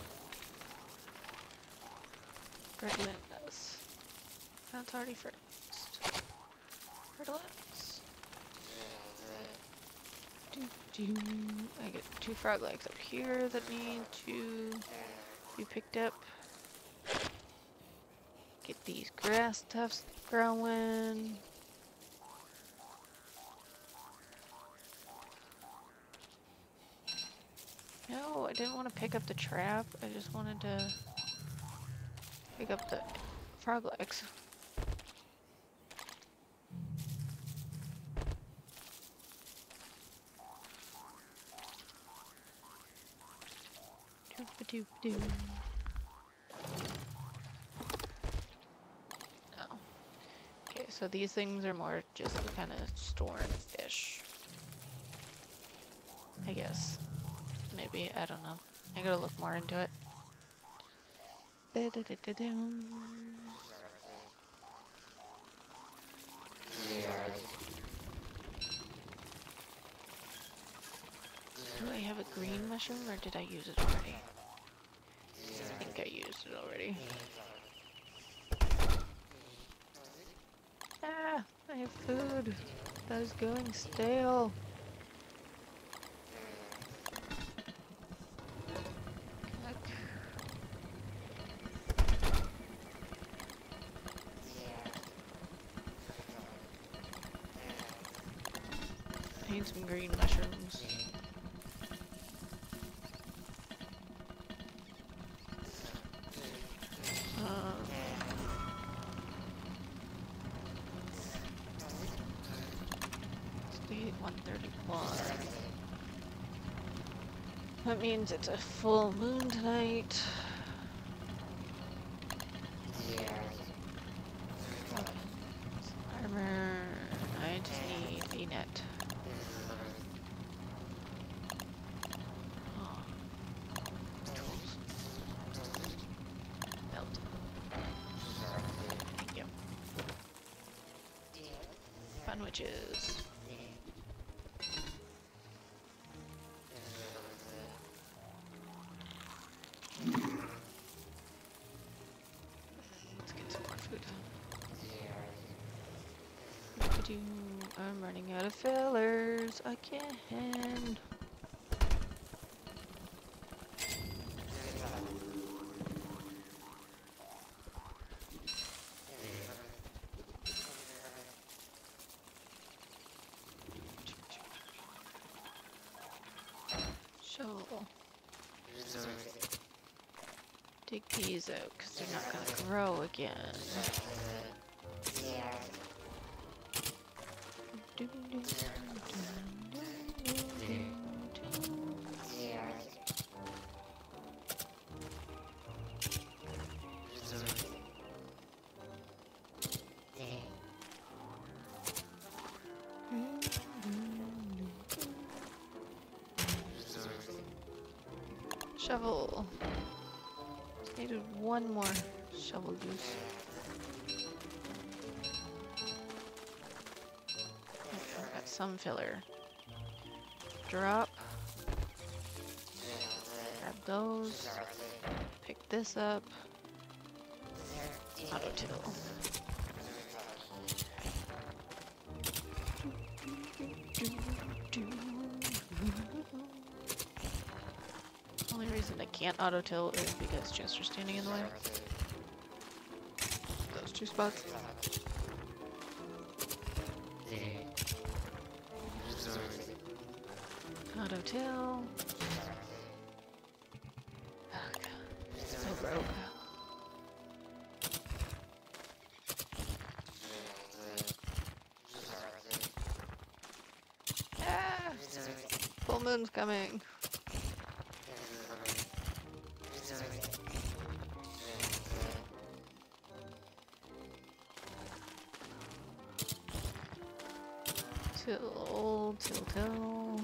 Fertilized. That's already fertilized. Fertilized. Do, do. I get two frog legs up here that need to be picked up. Get these grass tufts growing. No, I didn't want to pick up the trap. I just wanted to pick up the frog legs. Doop-a-doop-doo. Oh. Okay, so these things are more just kind of storing fish. I don't know. I gotta look more into it. Do I have a green mushroom or did I use it already? I think I used it already. Ah, I have food. That is going stale. 134. That means it's a full moon tonight. Shovel. Dig these out because they're not gonna grow again. Some filler. Drop. Grab those. Pick this up. Auto till. Only reason I can't auto till is because Chester's standing in the way. Those two spots. Auto till. Oh god. So broke. Ah! Full moon's coming. old till till.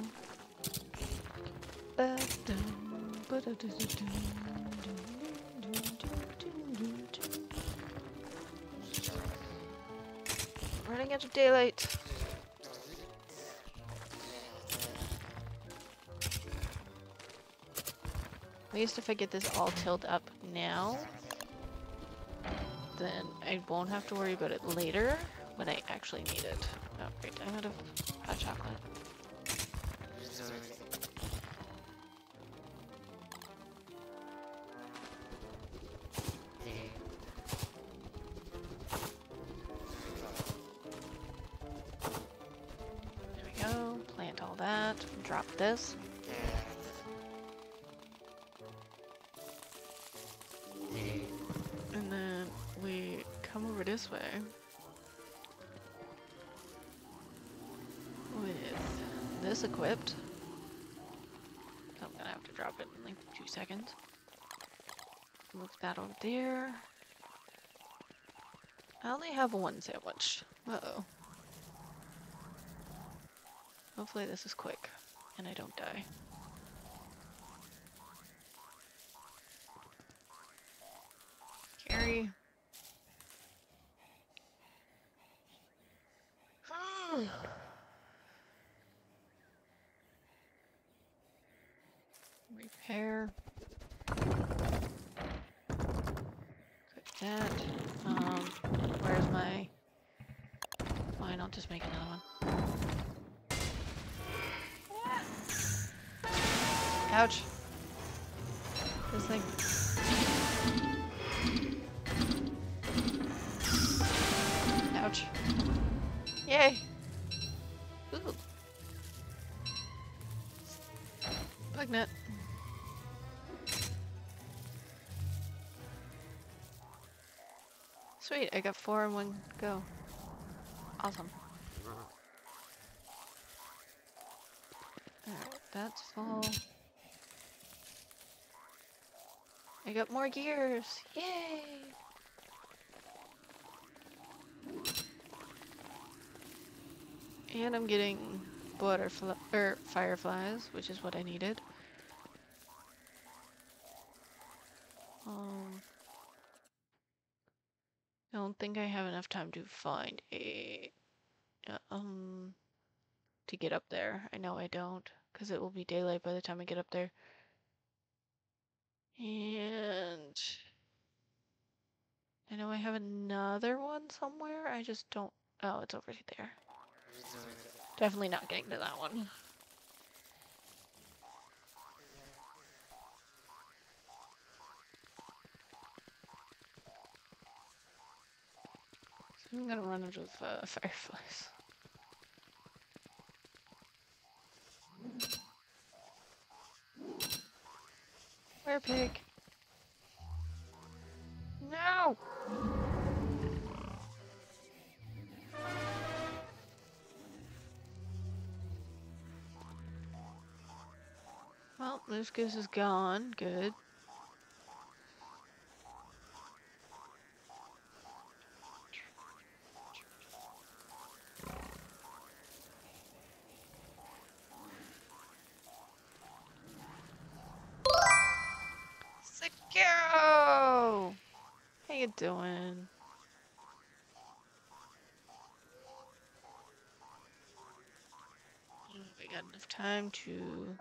Running out of daylight. At least if I get this all tilled up now, then I won't have to worry about it later when I actually need it. Oh, great, I'm out of chocolate. Equipped. I'm gonna have to drop it in like two seconds. Move that over there. I only have one sandwich. Uh-oh. Hopefully this is quick and I don't die. Sweet, I got four in one go. Awesome. Alright, that's full. I got more gears! Yay! And I'm getting butterfly er fireflies, which is what I needed. Um, I don't think I have enough time to find a uh, um to get up there. I know I don't, because it will be daylight by the time I get up there. And I know I have another one somewhere. I just don't. Oh, it's over there. Definitely not getting to that one. I'm gonna run into the fireflies. Where pig? No! Well, this goose is gone. Good. Time to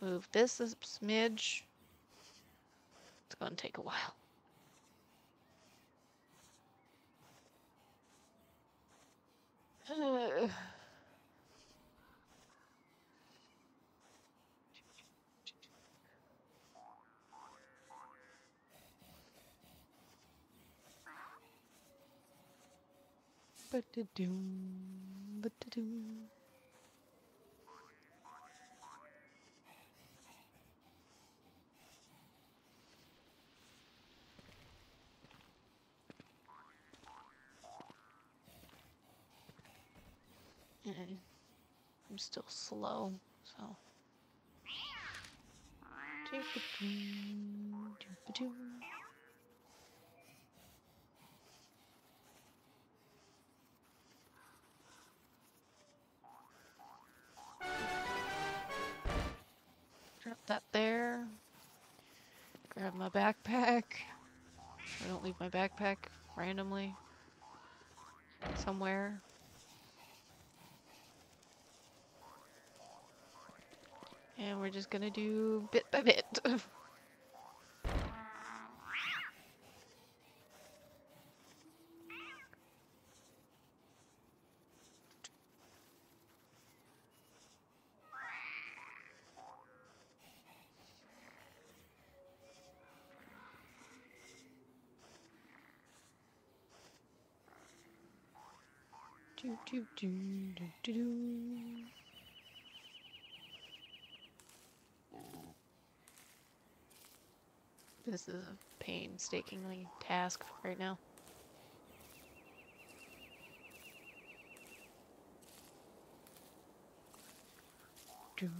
move this a smidge. It's gonna take a while. Uh, ba-da-doom. Mm, I'm still slow, so. Drop that there. Grab my backpack. I don't leave my backpack randomly. somewhere. And we're just gonna do bit by bit. do, do, do, do, do, do. This is a painstakingly task right now. Do,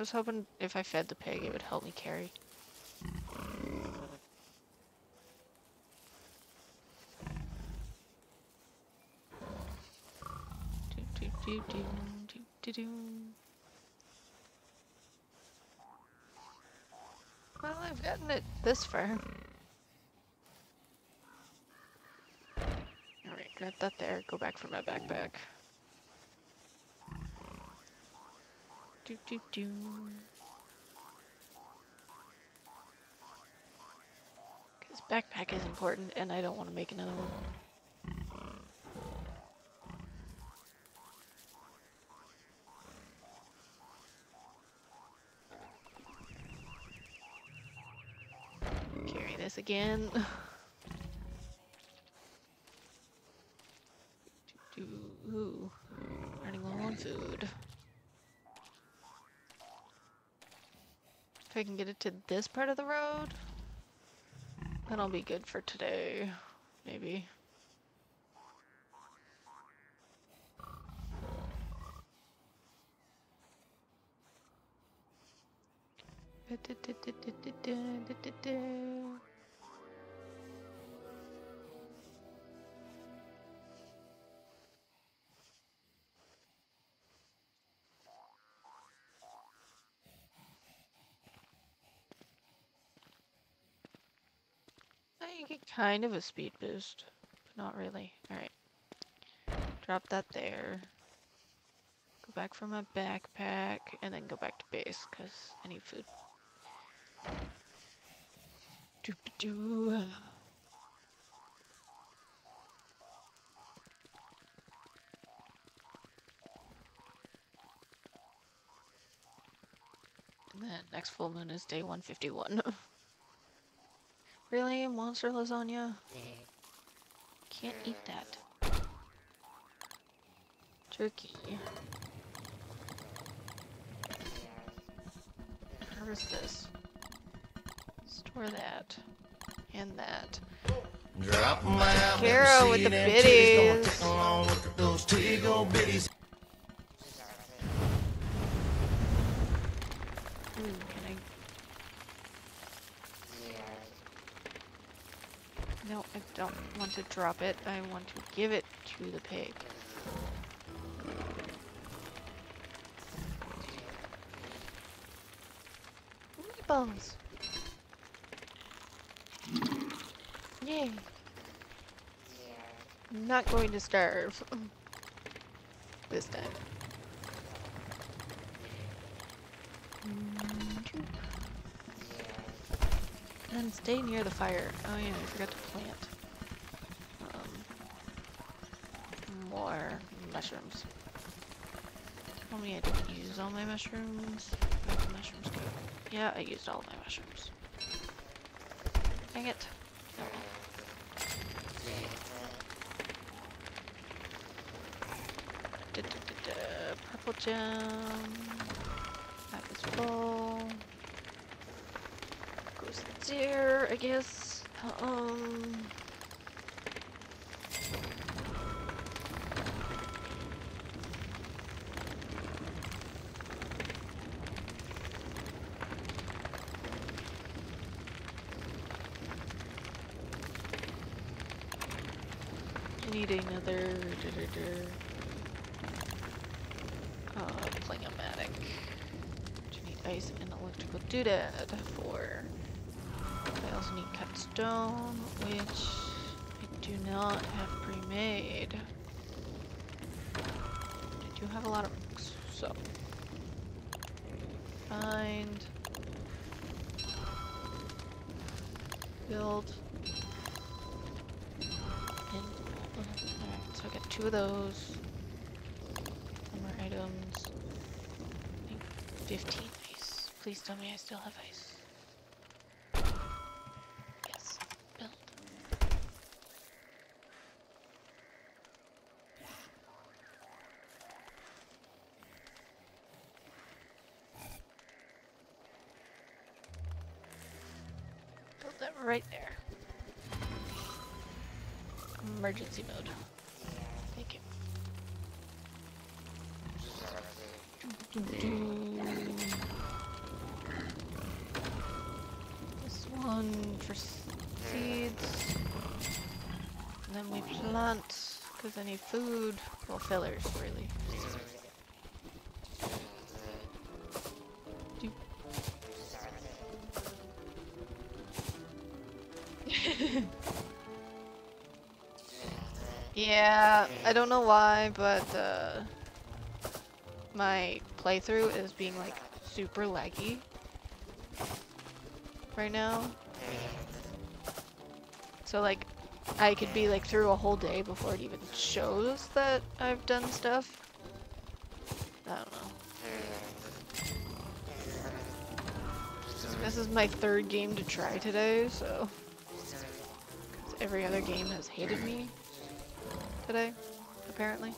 I was hoping if I fed the pig it would help me carry. Well, I've gotten it this far. Alright, grab that there, go back for my backpack. Do do do. Because backpack is important and I don't want to make another one. Carry this again. Do, do, ooh, running low on food. If I can get it to this part of the road, then I'll be good for today, maybe. I get kind of a speed boost, but not really. Alright. Drop that there. Go back for my backpack, and then go back to base, because I need food. Doo -doo -doo. And then next full moon is day 151. really? Monster lasagna? Can't eat that. Turkey. Harvest this. Store that. And that.
Drop out,
Kara with the biddies.
Take along, look at those Tigo bitties.
Ooh, can I? No, I don't want to drop it. I want to give it to the pig. Meatballs. Yay. I'm not going to starve. This time. And stay near the fire. Oh yeah, I forgot to plant. Um, more mushrooms. Tell me I didn't use all my mushrooms. Mushrooms go? Yeah, I used all my mushrooms. Dang it. Oh da, da, da. Purple gem. That was full. Goes there, I guess. Um. I need another uh, fling-o-matic. I need ice and electrical doodad for. I also need cut stone, which I do not have pre-made. I do have a lot of rocks, so two of those. More items. I think Fifteen ice. Please tell me I still have ice. Yes. Build. Build that right there. Emergency mode. Plant, because I need food. Well, fillers, really. Yeah, I don't know why, but uh, my playthrough is being like super laggy right now. So like I could be like through a whole day before it even shows that I've done stuff. I don't know. This is my third game to try today, so every other game has hated me today, apparently.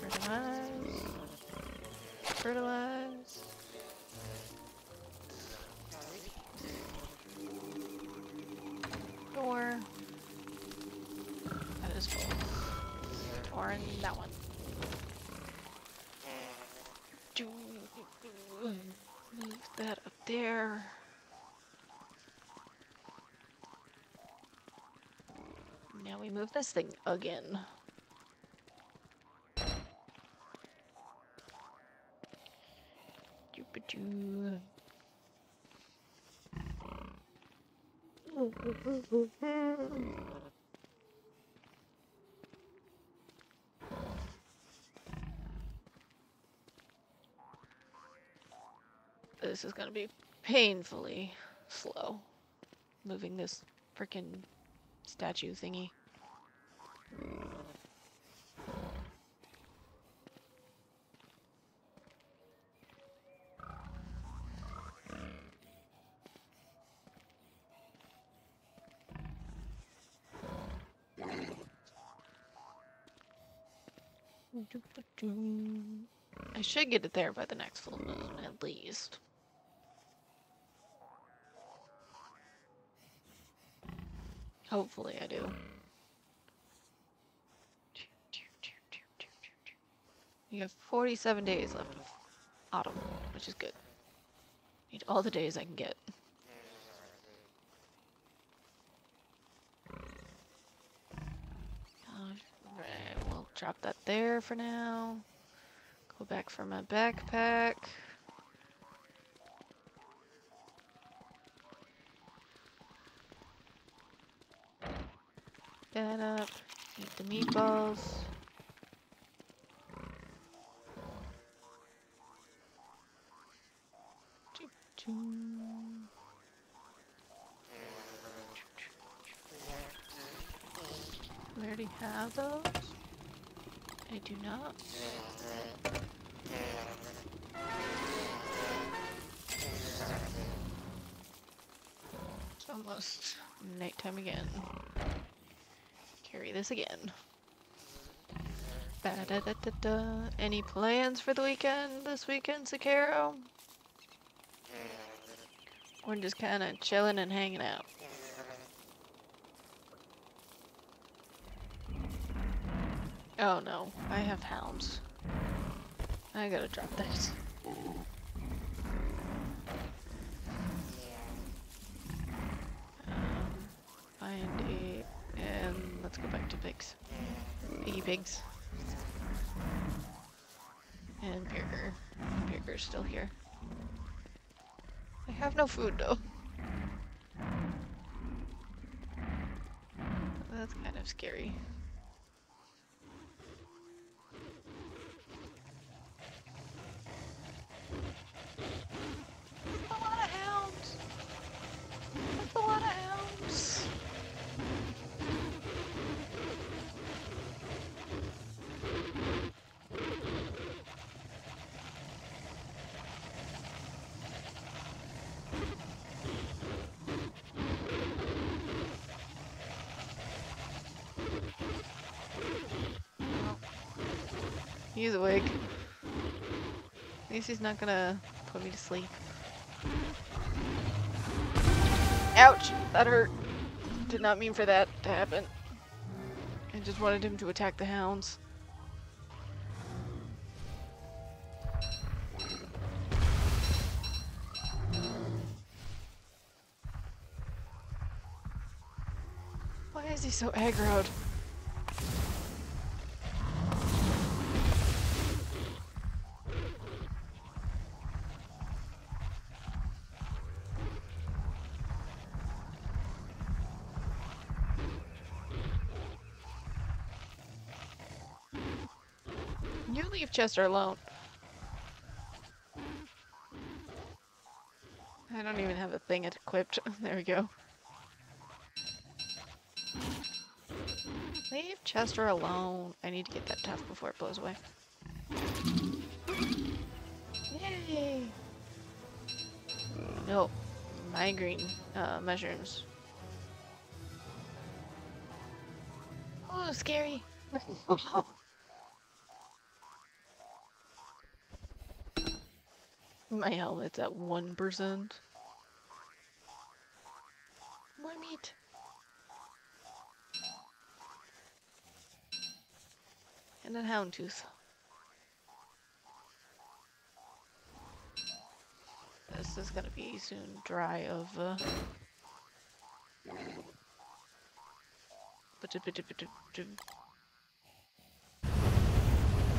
Fertilize. Fertilize. Door. That is full. Door and that one. Do move that up there. Now we move this thing again. Doop-a-doo. This is gonna be painfully slow. Moving this frickin' statue thingy. I should get it there by the next full moon, at least. Hopefully I do. You have 47 days left of autumn, which is good. Need all the days I can get. Alright, we'll drop that there for now. Go back for my backpack. That up. Eat the meatballs. We already have those. I do not. It's almost nighttime again. Carry this again. Ba-da-da-da-da. Any plans for the weekend this weekend, Sakaro? We're just kind of chilling and hanging out. Oh no, I have hounds. I gotta drop that. Um, find a and let's go back to pigs. Piggy pigs. And Pierker. Pierker's still here. I have no food though. That's kind of scary. That's a lot of hounds. That's a lot of hounds. He's awake. At least he's not gonna put me to sleep. Ouch! That hurt. Did not mean for that to happen. I just wanted him to attack the hounds. Why is he so aggroed? Chester alone. I don't even have a thing equipped. There we go. Leave Chester alone. I need to get that tough before it blows away. Yay! No, migraine uh, mushrooms. Oh, scary. My helmet's at 1%. More meat. And a hound tooth. This is gonna be soon dry of uh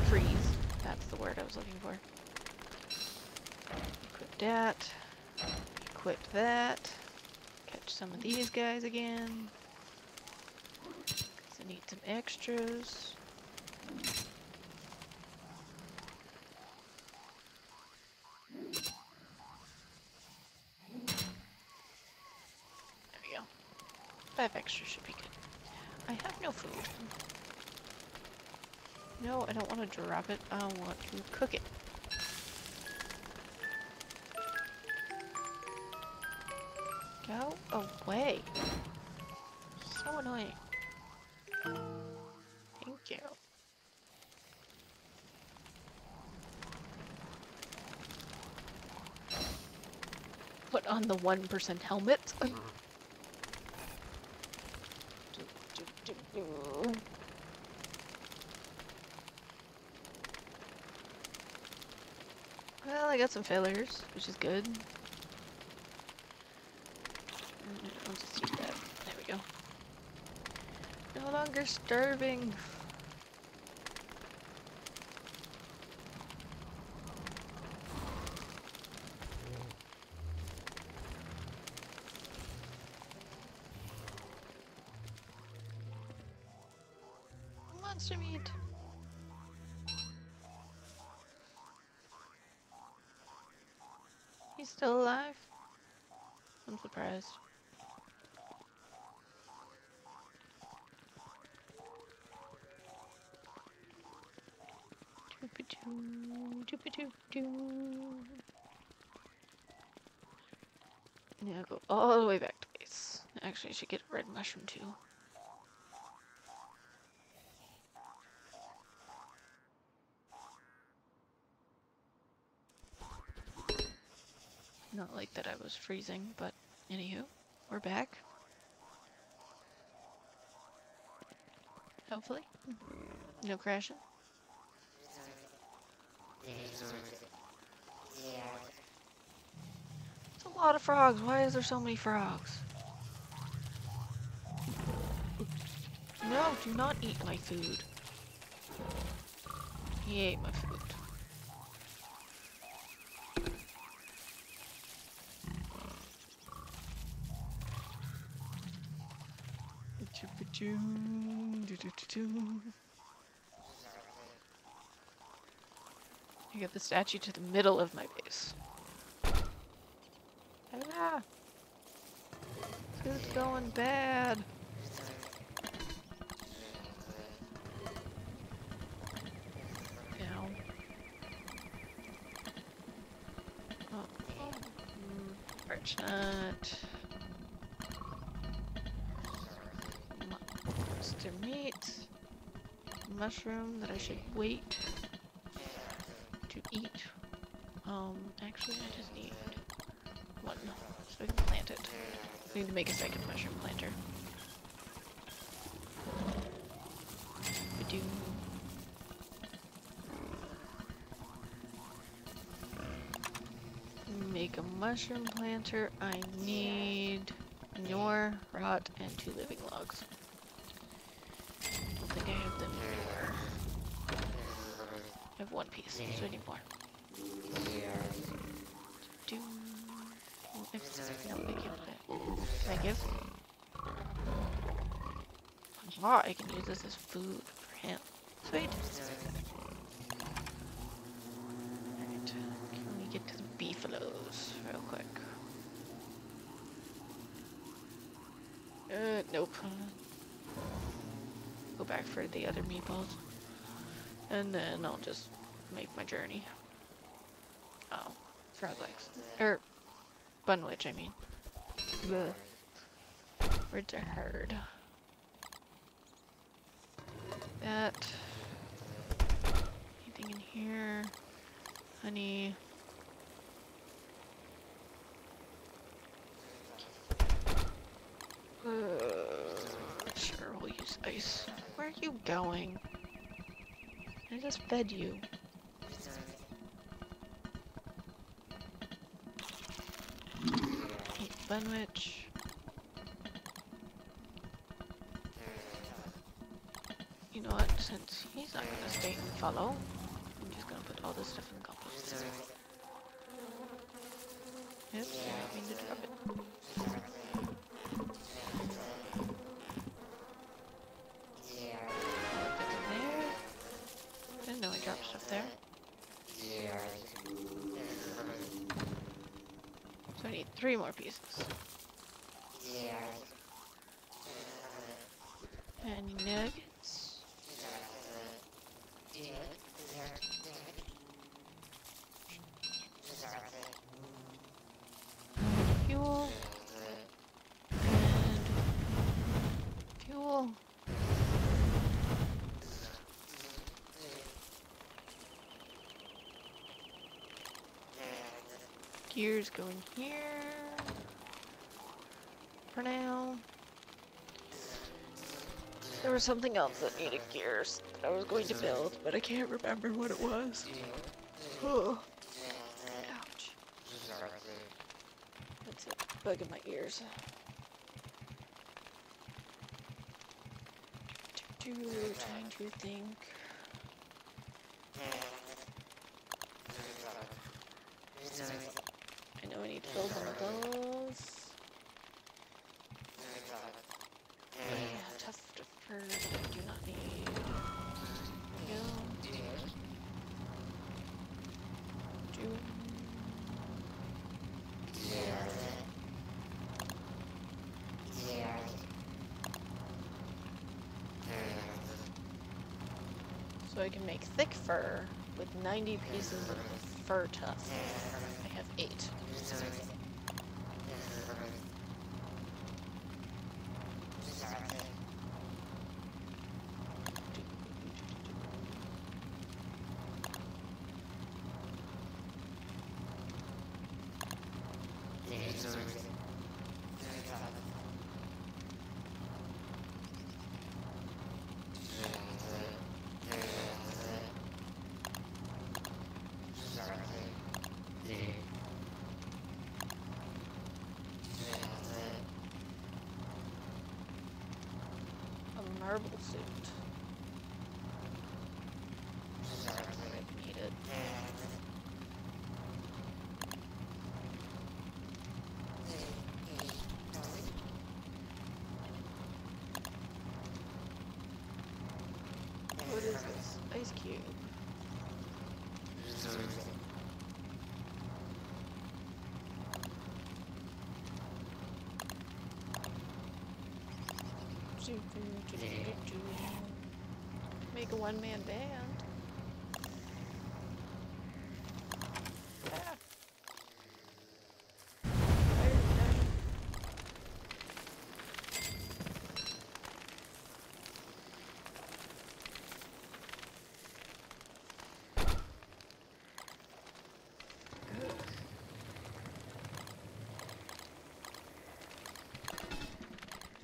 freeze. That's the word I was looking for. Equip that. Equip that. Catch some of these guys again. I need some extras. There we go. Five extras should be good. I have no food. No, I don't want to drop it. I want to cook it. Oh, away. So annoying. Thank you. Put on the 1% helmet. Well, I got some failures, which is good. Mm, I'll just use that. There we go. No Yeah, go all the way back to base. Actually, I should get a red mushroom too. Not like that I was freezing, but anywho, we're back. Hopefully. No crashing. It's a lot of frogs. Why is there so many frogs? No, do not eat my food. He ate my food. I get the statue to the middle of my base. Ah! Food's going bad. Ow. Oh, Monster meat. Mushroom that I should wait Um, actually, I just need one so I can plant it. I need to make a second mushroom planter. Ba-doom. Make a mushroom planter. I need manure, rot, and two living logs. I don't think I have the manure. I have one piece, so I need more. Do if, I give. Can? Ah, I can use this as food for him. Sweet. Alright, can we get to the beefaloes real quick? Uh, nope. Go back for the other meatballs. And then I'll just make my journey. Oh, frog legs. Er, bunwich, I mean. Bleh. Where's our herd? That. Anything in here? Honey. Uh, sure, we'll use ice. Where are you going? I just fed you. Eat Bunwich. You know what? Since he's not gonna stay and follow, I'm just gonna put all this stuff in the compost. Oops, three more pieces. Any nuggets? Fuel. And fuel. Gears going here. For now. There was something else that needed gears that I was going to build, but I can't remember what it was. Oh. Ouch. That's a bug in my ears. Do, trying to think. I know I need to build one of those. Oh, yeah, I do not need. Go. Do. So I can make thick fur with 90 pieces of fur tuft. I have eight. A marble suit. I need it. What is this? Ice cube. Make a one-man band. Ah. Fire them.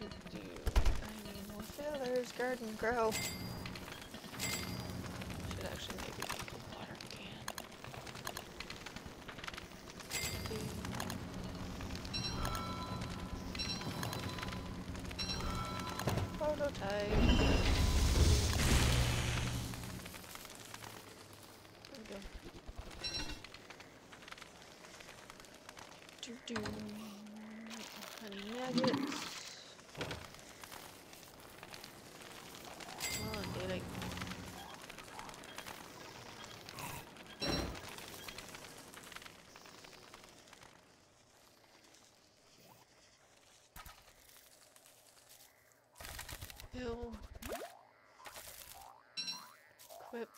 Do, do. I need more feathers. Garden grow. Should actually maybe make a water can. Do. Prototype. There we go. Do do. Honey nuggets. Come on, daylight. Bill. Equip.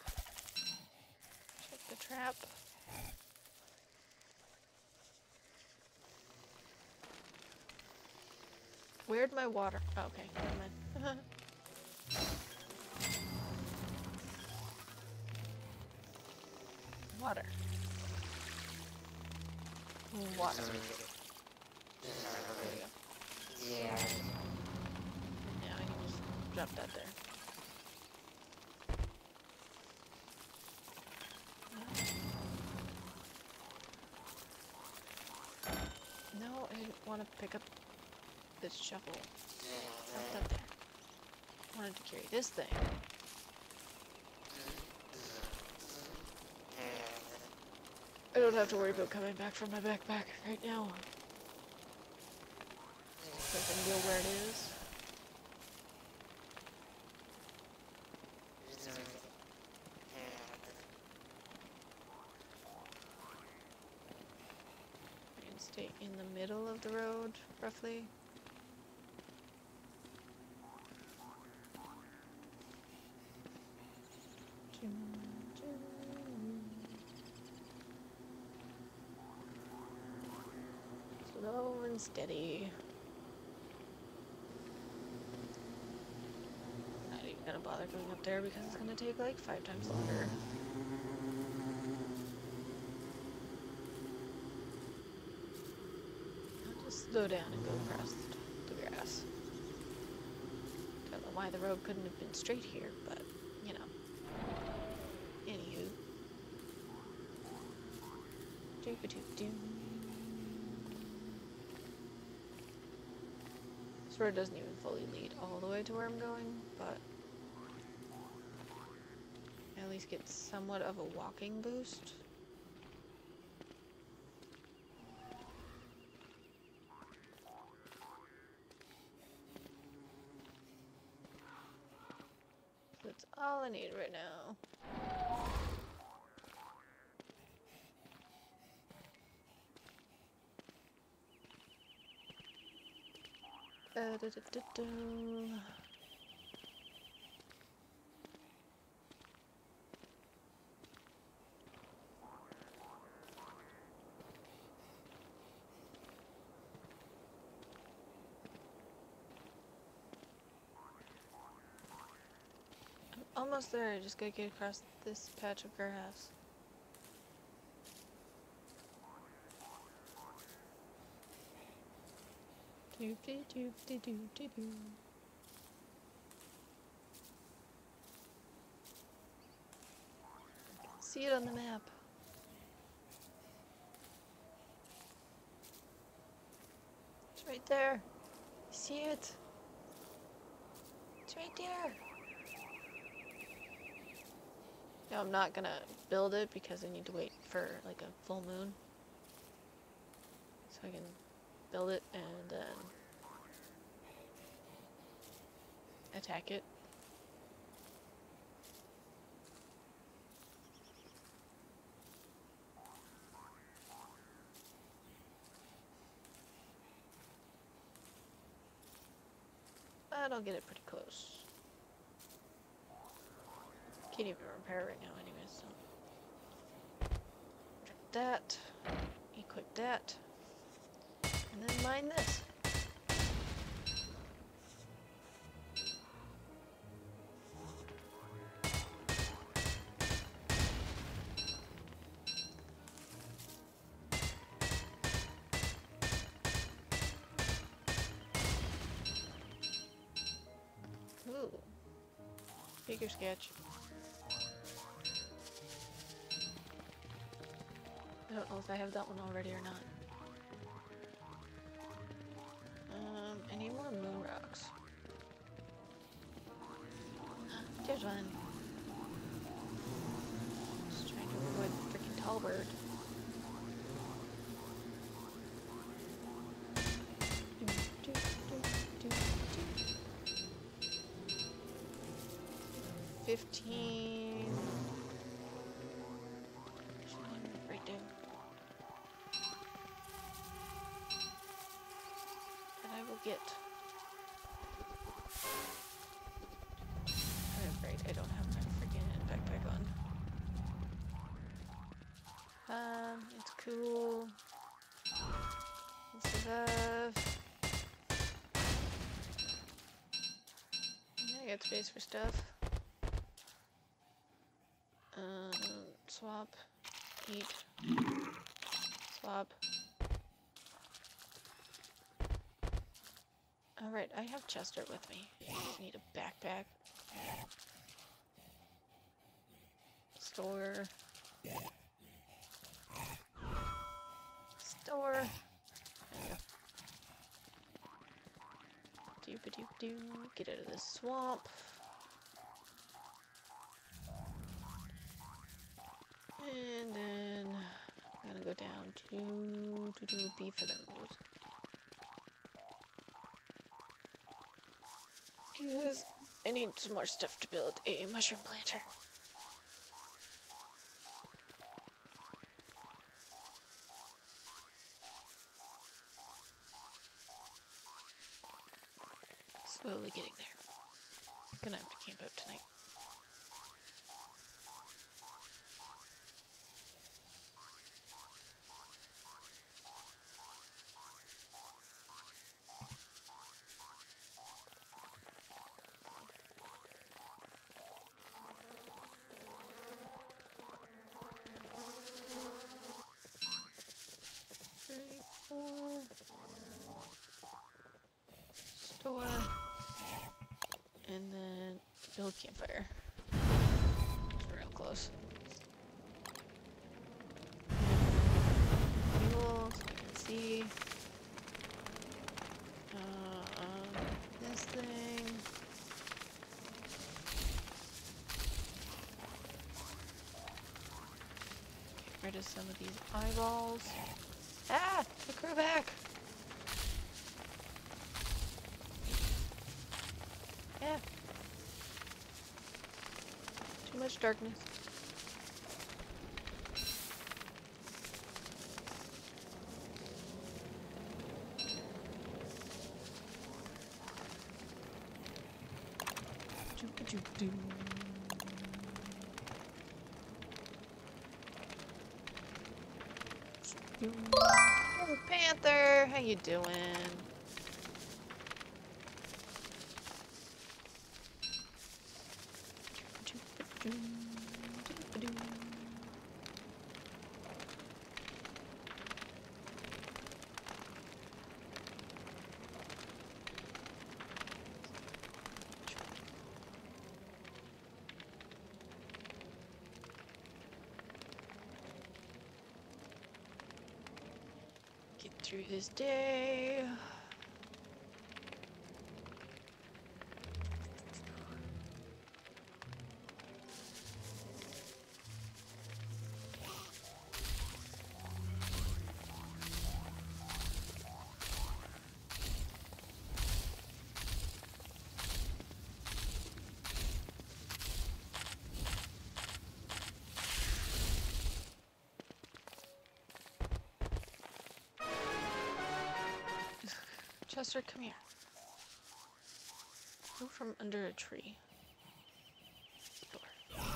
Check the trap. Where'd my water? Oh, okay, never mind. water. Water. There we go. Yeah, I can just drop that there. No, I didn't want to pick up this shovel. That there. I wanted to carry this thing. I don't have to worry about coming back from my backpack right now. So I can where it is. Stay in the middle of the road, roughly. Slow and steady. Not even gonna bother going up there because it's gonna take like five times longer. I'll just slow down and go across the grass. Don't know why the road couldn't have been straight here, but you know. Anywho. Doop doop doo. This road doesn't even fully lead all the way to where I'm going, but at least get somewhat of a walking boost. That's all I need right now. Uh, da, da, da, almost there, I just gotta get across this patch of grass. Doop de doo. See it on the map. It's right there. See it? It's right there. No, I'm not gonna build it because I need to wait for like a full moon. So I can build it and then attack it. But I'll get it pretty close. Can't even repair right now anyways, so. That. Equip that. And then mine this. Figure sketch. I don't know if I have that one already or not. 15. Right there. And I will get... Oh, right, I don't have my freaking backpack on. Um, it's cool. This is of... Got space for stuff. Swap, eat, swap. Alright, I have Chester with me. I need a backpack. Store. Store. Doop doop doo. Get out of this swamp. And then I'm gonna go down to to do B for them. Because I need some more stuff to build a mushroom planter. Slowly getting there. Gonna have to camp out tonight. Three, four. Store. And then build campfire. It's real close. Fuel, so I can see. Uh, um, this thing. Get of some of these eyeballs. Ah! The crew back! Yeah. Too much darkness. Doo-ba-doo-doo. Oh, Panther, how you doing? Through his day. Chester, come here. Go from under a tree. Door.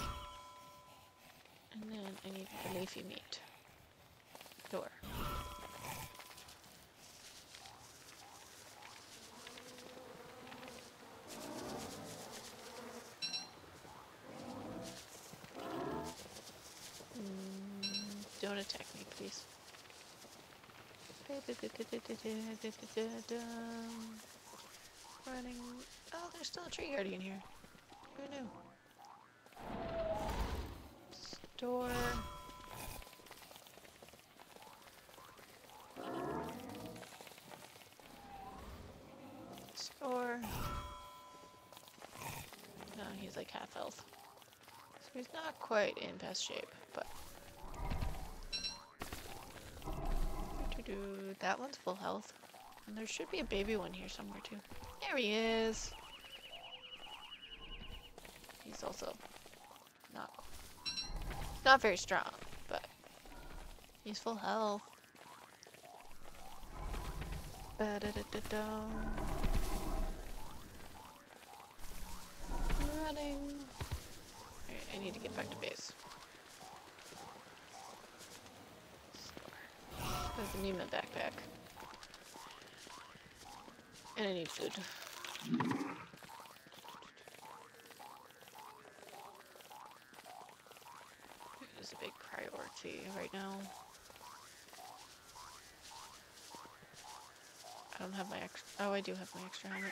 And then I need the leafy meat. Door. Mm, Don't attack me, please. Running. Oh, there's still a tree guardian here. Who knew? Store. Store. No, he's like half health. So he's not quite in best shape, but do that one's full health. And there should be a baby one here somewhere too. There he is. He's also not not very strong, but he's full health. Ba-da-da-da-da. Running. Alright, I need to get back to base. Doesn't need my backpack. And I need food. It is a big priority right now. I don't have my extra. Oh, I do have my extra helmet.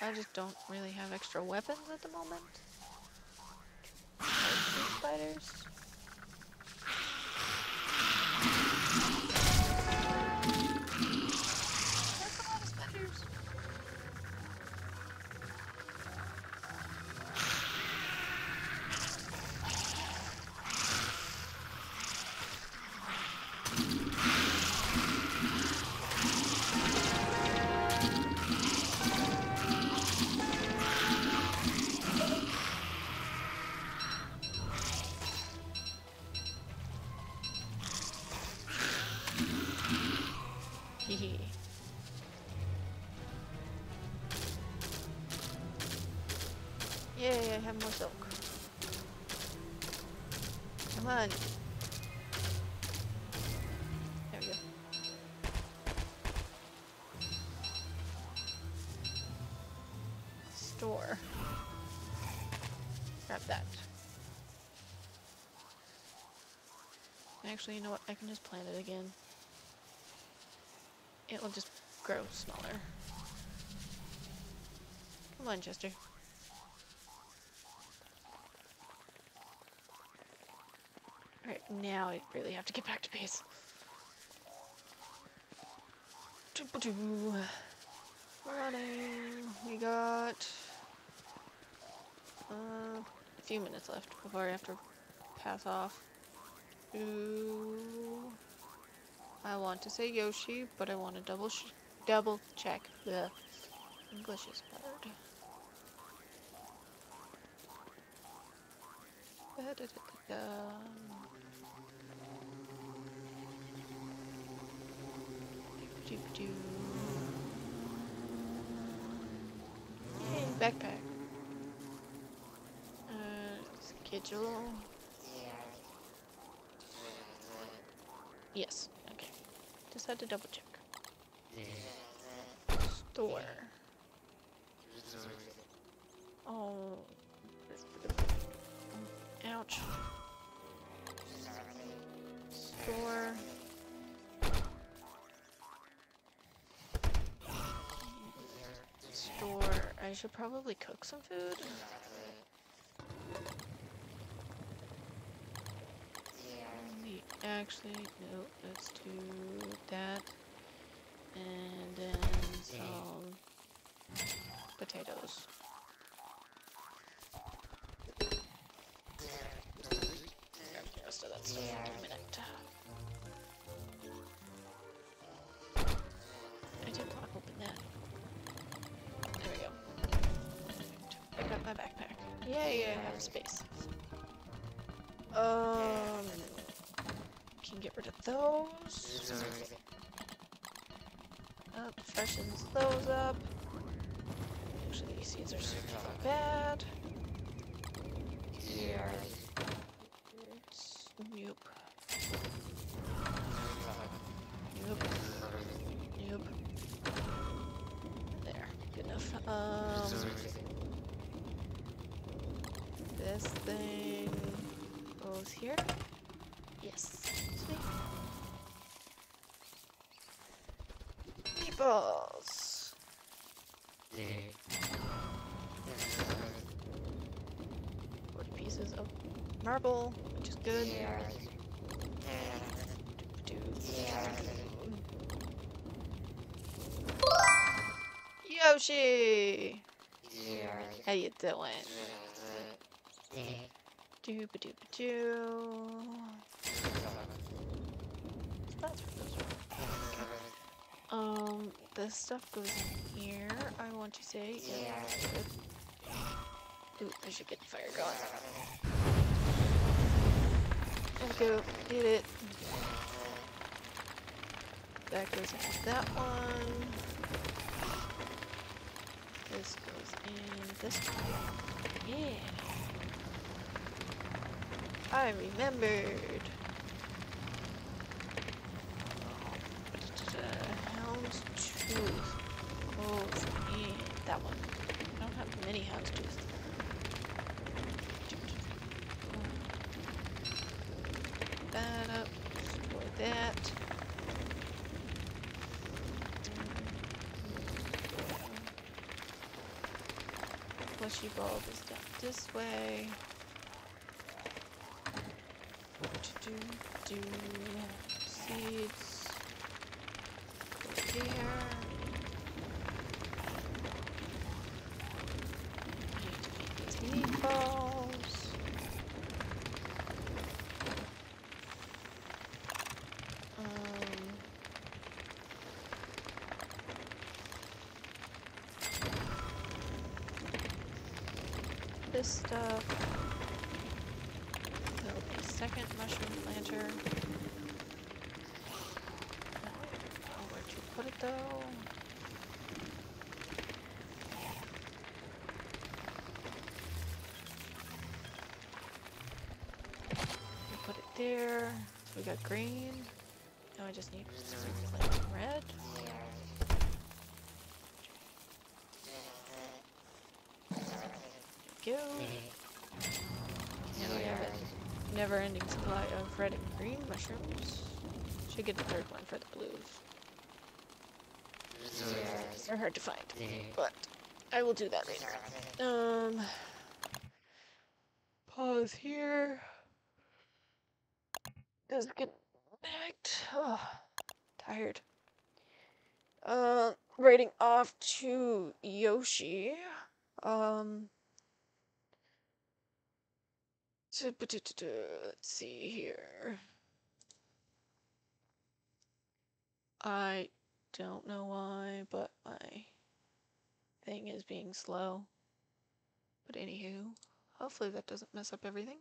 I just don't really have extra weapons at the moment. Spiders. Actually, you know what? I can just plant it again. It will just grow smaller. Come on, Chester. Alright, now I really have to get back to base. Running. We got uh, a few minutes left before I have to pass off. Ooh. I want to say Yoshi, but I want to double double check the English is. Yay, backpack. Uh, schedule. Yes, okay. Just had to double check. Store. Oh. Ouch. Store. Store. I should probably cook some food. Wait, Actually, no, let's do that. And then some potatoes. Grab the rest of that stuff in a minute. I didn't want to open that. There we go. Pick up my backpack. Yay, I have space. Um, get rid of those. Up, freshens those up. Actually, these seeds are super bad. Nope. Nope. Nope. There. Good enough. Um. This thing goes here. Yes. Sweet. Meatballs. Forty pieces of marble, which is good. Yoshi! How you doing? Dooba dooba doo. That's what. Um, this stuff goes in here. I want to say. Yeah. Ooh, I should get the fire going. Let's go. Get it. That goes into that one. This goes in this one. Yeah. I remembered. Hound's tooth goes in that one. I don't have many hound's tooth. That up. Store that. Fleshy bulb is down this way. Do do seeds. Go there. Need to make these meatballs. Um. This stuff. Build a second mushroom planter. I don't know where to put it though. We put it there. We got green. Now I just need plant red. There we go. We have a never-ending supply of red and green mushrooms. Should get the third one for the blues. They're hard to find, but I will do that later. Um, pause here. Disconnect. Oh, tired. Uh, writing off to Yoshi. Um. Let's see here. I don't know why, but my thing is being slow. But anywho, hopefully that doesn't mess up everything.